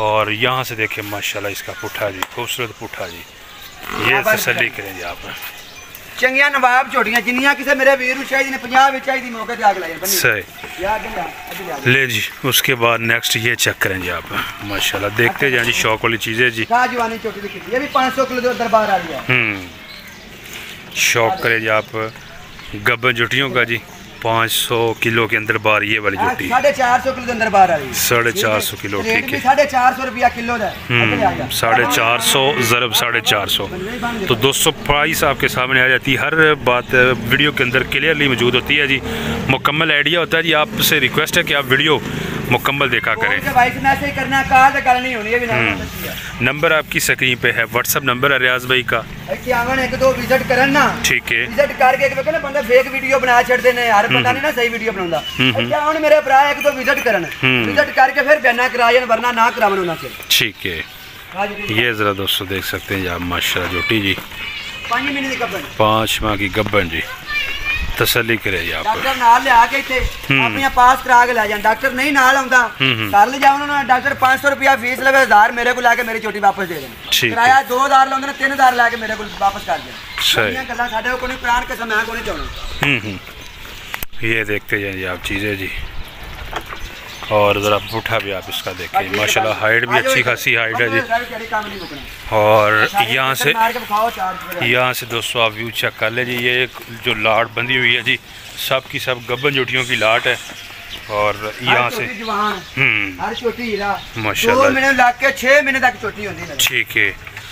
[SPEAKER 2] और यहाँ से देखें माशाल्लाह इसका पुट्ठा जी खूबसूरत पुट्ठा जी ये
[SPEAKER 1] हाँ, बस
[SPEAKER 2] तसली करें जी आप
[SPEAKER 1] ਚੰਗੀਆਂ ਨਵਾਬ ਝੋਟੀਆਂ ਜਿੰਨੀਆਂ ਕਿਸੇ ਮੇਰੇ ਵੀਰ ਨੂੰ ਚਾਹੀਦੀ ਨੇ 50 ਵਿੱਚ ਚਾਹੀਦੀ ਮੌਕੇ ਤੇ ਆਗ ਲਾਈ ਬੰਨੀ
[SPEAKER 2] सही
[SPEAKER 1] ਯਾਰ ਅੱਗੇ ਲਿਆ, ਅੱਗੇ ਲਿਆ
[SPEAKER 2] ले जी उसके बाद नेक्स्ट ये चेक करें जी आप माशाल्लाह देखते जाएं जी शौक वाली चीज़ें जी
[SPEAKER 1] कहा जवानी छोटी दी कितनी ये भी 500 किलो के अंदर बाहर आ गया
[SPEAKER 2] हम्म शौक करें जी आप गब्बन जुटियों का जी 500 किलो के अंदर बार ये वाली जुटी
[SPEAKER 1] साढ़े चार सौ किलो के अंदर बार आ रही है।
[SPEAKER 2] साढ़े चार सौ किलो ठीक है।
[SPEAKER 1] साढ़े चार सौ रुपया किलो है।
[SPEAKER 2] हम्म। साढ़े चार सौ ज़रब साढ़े चार सौ। तो दो सौ प्राइस आपके सामने आ जाती है। हर बात वीडियो के अंदर क्लियरली मौजूद होती है जी। मुकम्मल आइडिया होता है जी। आपसे रिक्वेस्ट है कि आप वीडियो मुकम्मल देखा करें।
[SPEAKER 1] करना कहा तो गल नहीं होनी
[SPEAKER 2] हम्म। नंबर आपकी स्क्रीन पे है व्हाट्सअप नंबर है रियाज भाई का।
[SPEAKER 1] एक दो विज़िट करन ना।
[SPEAKER 2] ठीक है।
[SPEAKER 1] विज़िट करके एक ना बंदा फेक वीडियो बना छड़ते ने हर बंदा हम्म। नहीं ना सही वीडियो बनांदा। क्या हुन मेरे भरा एक दो विज़िट
[SPEAKER 2] करन।
[SPEAKER 1] विज़िट करके फिर बयाना करायन वरना ना करावन उना से। हाँ
[SPEAKER 2] ठीक है। ये जरा दोस्तों देख सकते हैं आप माशाल्लाह जोटी जी।
[SPEAKER 1] 5 महीने की गब्बन।
[SPEAKER 2] 5 माह की गब्बन जी। तसली करे जी आप
[SPEAKER 1] ਡਾਕਟਰ ਨਾਲ ਲਿਆ ਕੇ ਇੱਥੇ ਆਪਣੀਆਂ ਪਾਸ ਕਰਾ ਕੇ ਲੈ ਜਾਣ ਡਾਕਟਰ ਨਹੀਂ ਨਾਲ ਆਉਂਦਾ
[SPEAKER 2] ਹੂੰ, ਹੂੰ।
[SPEAKER 1] ਕਰ ਲਿਜਾ ਉਹਨਾਂ ਨੂੰ ਡਾਕਟਰ 500 ਰੁਪਿਆ ਫੀਸ ਲਵੇ 1000 ਮੇਰੇ ਕੋਲ ਲਾ ਕੇ ਮੇਰੀ ਛੋਟੀ ਵਾਪਸ ਦੇ ਦੇਣ
[SPEAKER 2] ਠੀਕ ਹੈ।
[SPEAKER 1] ਕਿਰਾਇਆ 2000 ਲਾਉਂਦੇ ਨੇ 3000 ਲਾ ਕੇ ਮੇਰੇ ਕੋਲ ਵਾਪਸ ਕਰ ਦੇਣ
[SPEAKER 2] ਸਹੀ।
[SPEAKER 1] ਇਹ ਗੱਲਾਂ ਸਾਡੇ ਕੋਲ ਨਹੀਂ ਪ੍ਰਾਣ ਕੇ ਮੈਂ ਕੋਈ ਨਹੀਂ ਚਾਹੁੰਦਾ
[SPEAKER 2] हम्म हम्म ये देखते जाए जी आप चीज़ें जी और ज़रा बूठा भी आप इसका देखें। माशाल्लाह हाइट भी अच्छी खासी हाइट है जी। और यहाँ से यहाँ से दोस्तों आप व्यू चेक कर ले जी। ये एक जो लाट बंधी हुई है जी सब की सब गब्बन जुटियों की लाट है। और यहाँ से हम्म। माशाल्लाह।
[SPEAKER 1] दो महीने लग के 6 महीने तक छोटी होती है
[SPEAKER 2] ठीक है।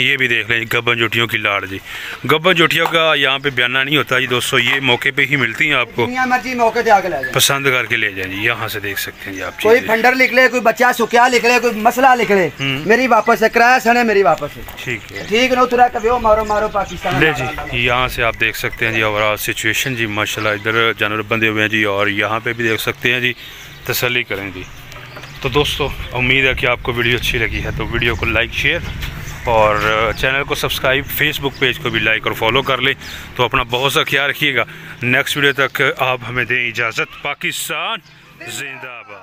[SPEAKER 2] ये भी देख लें गब्बन जोटियों की लाड़ जी। गब्बन जोटियों का यहाँ पे बयाना नहीं होता जी दोस्तों ये मौके पे ही मिलती हैं आपको।
[SPEAKER 1] मर्ज़ी मौके पे आके ले
[SPEAKER 2] पसंद करके ले जाए जी यहाँ से देख सकते हैं जी आप
[SPEAKER 1] कोई फंडर लिख ले कोई बच्चा सुखिया लिख ले कोई मसला लिख ले
[SPEAKER 2] हम्म।
[SPEAKER 1] मेरी वापस है किराया सने मेरी वापस है
[SPEAKER 2] ठीक है।
[SPEAKER 1] ठीक ना उतरा कभी मारो मारो पाकिस्तान।
[SPEAKER 2] ले जी यहाँ से आप देख सकते हैं जी ओवरऑल सिचुएशन जी माशाल्लाह इधर जानवर बंधे हुए हैं जी और यहाँ पे भी देख सकते हैं जी तसली करें जी। तो दोस्तों उम्मीद है कि आपको वीडियो अच्छी लगी है तो वीडियो को लाइक शेयर और चैनल को सब्सक्राइब, फेसबुक पेज को भी लाइक और फॉलो कर लें तो अपना बहुत सा ख्याल रखिएगा। नेक्स्ट वीडियो तक आप हमें दें इजाज़त। पाकिस्तान, जिंदाबाद।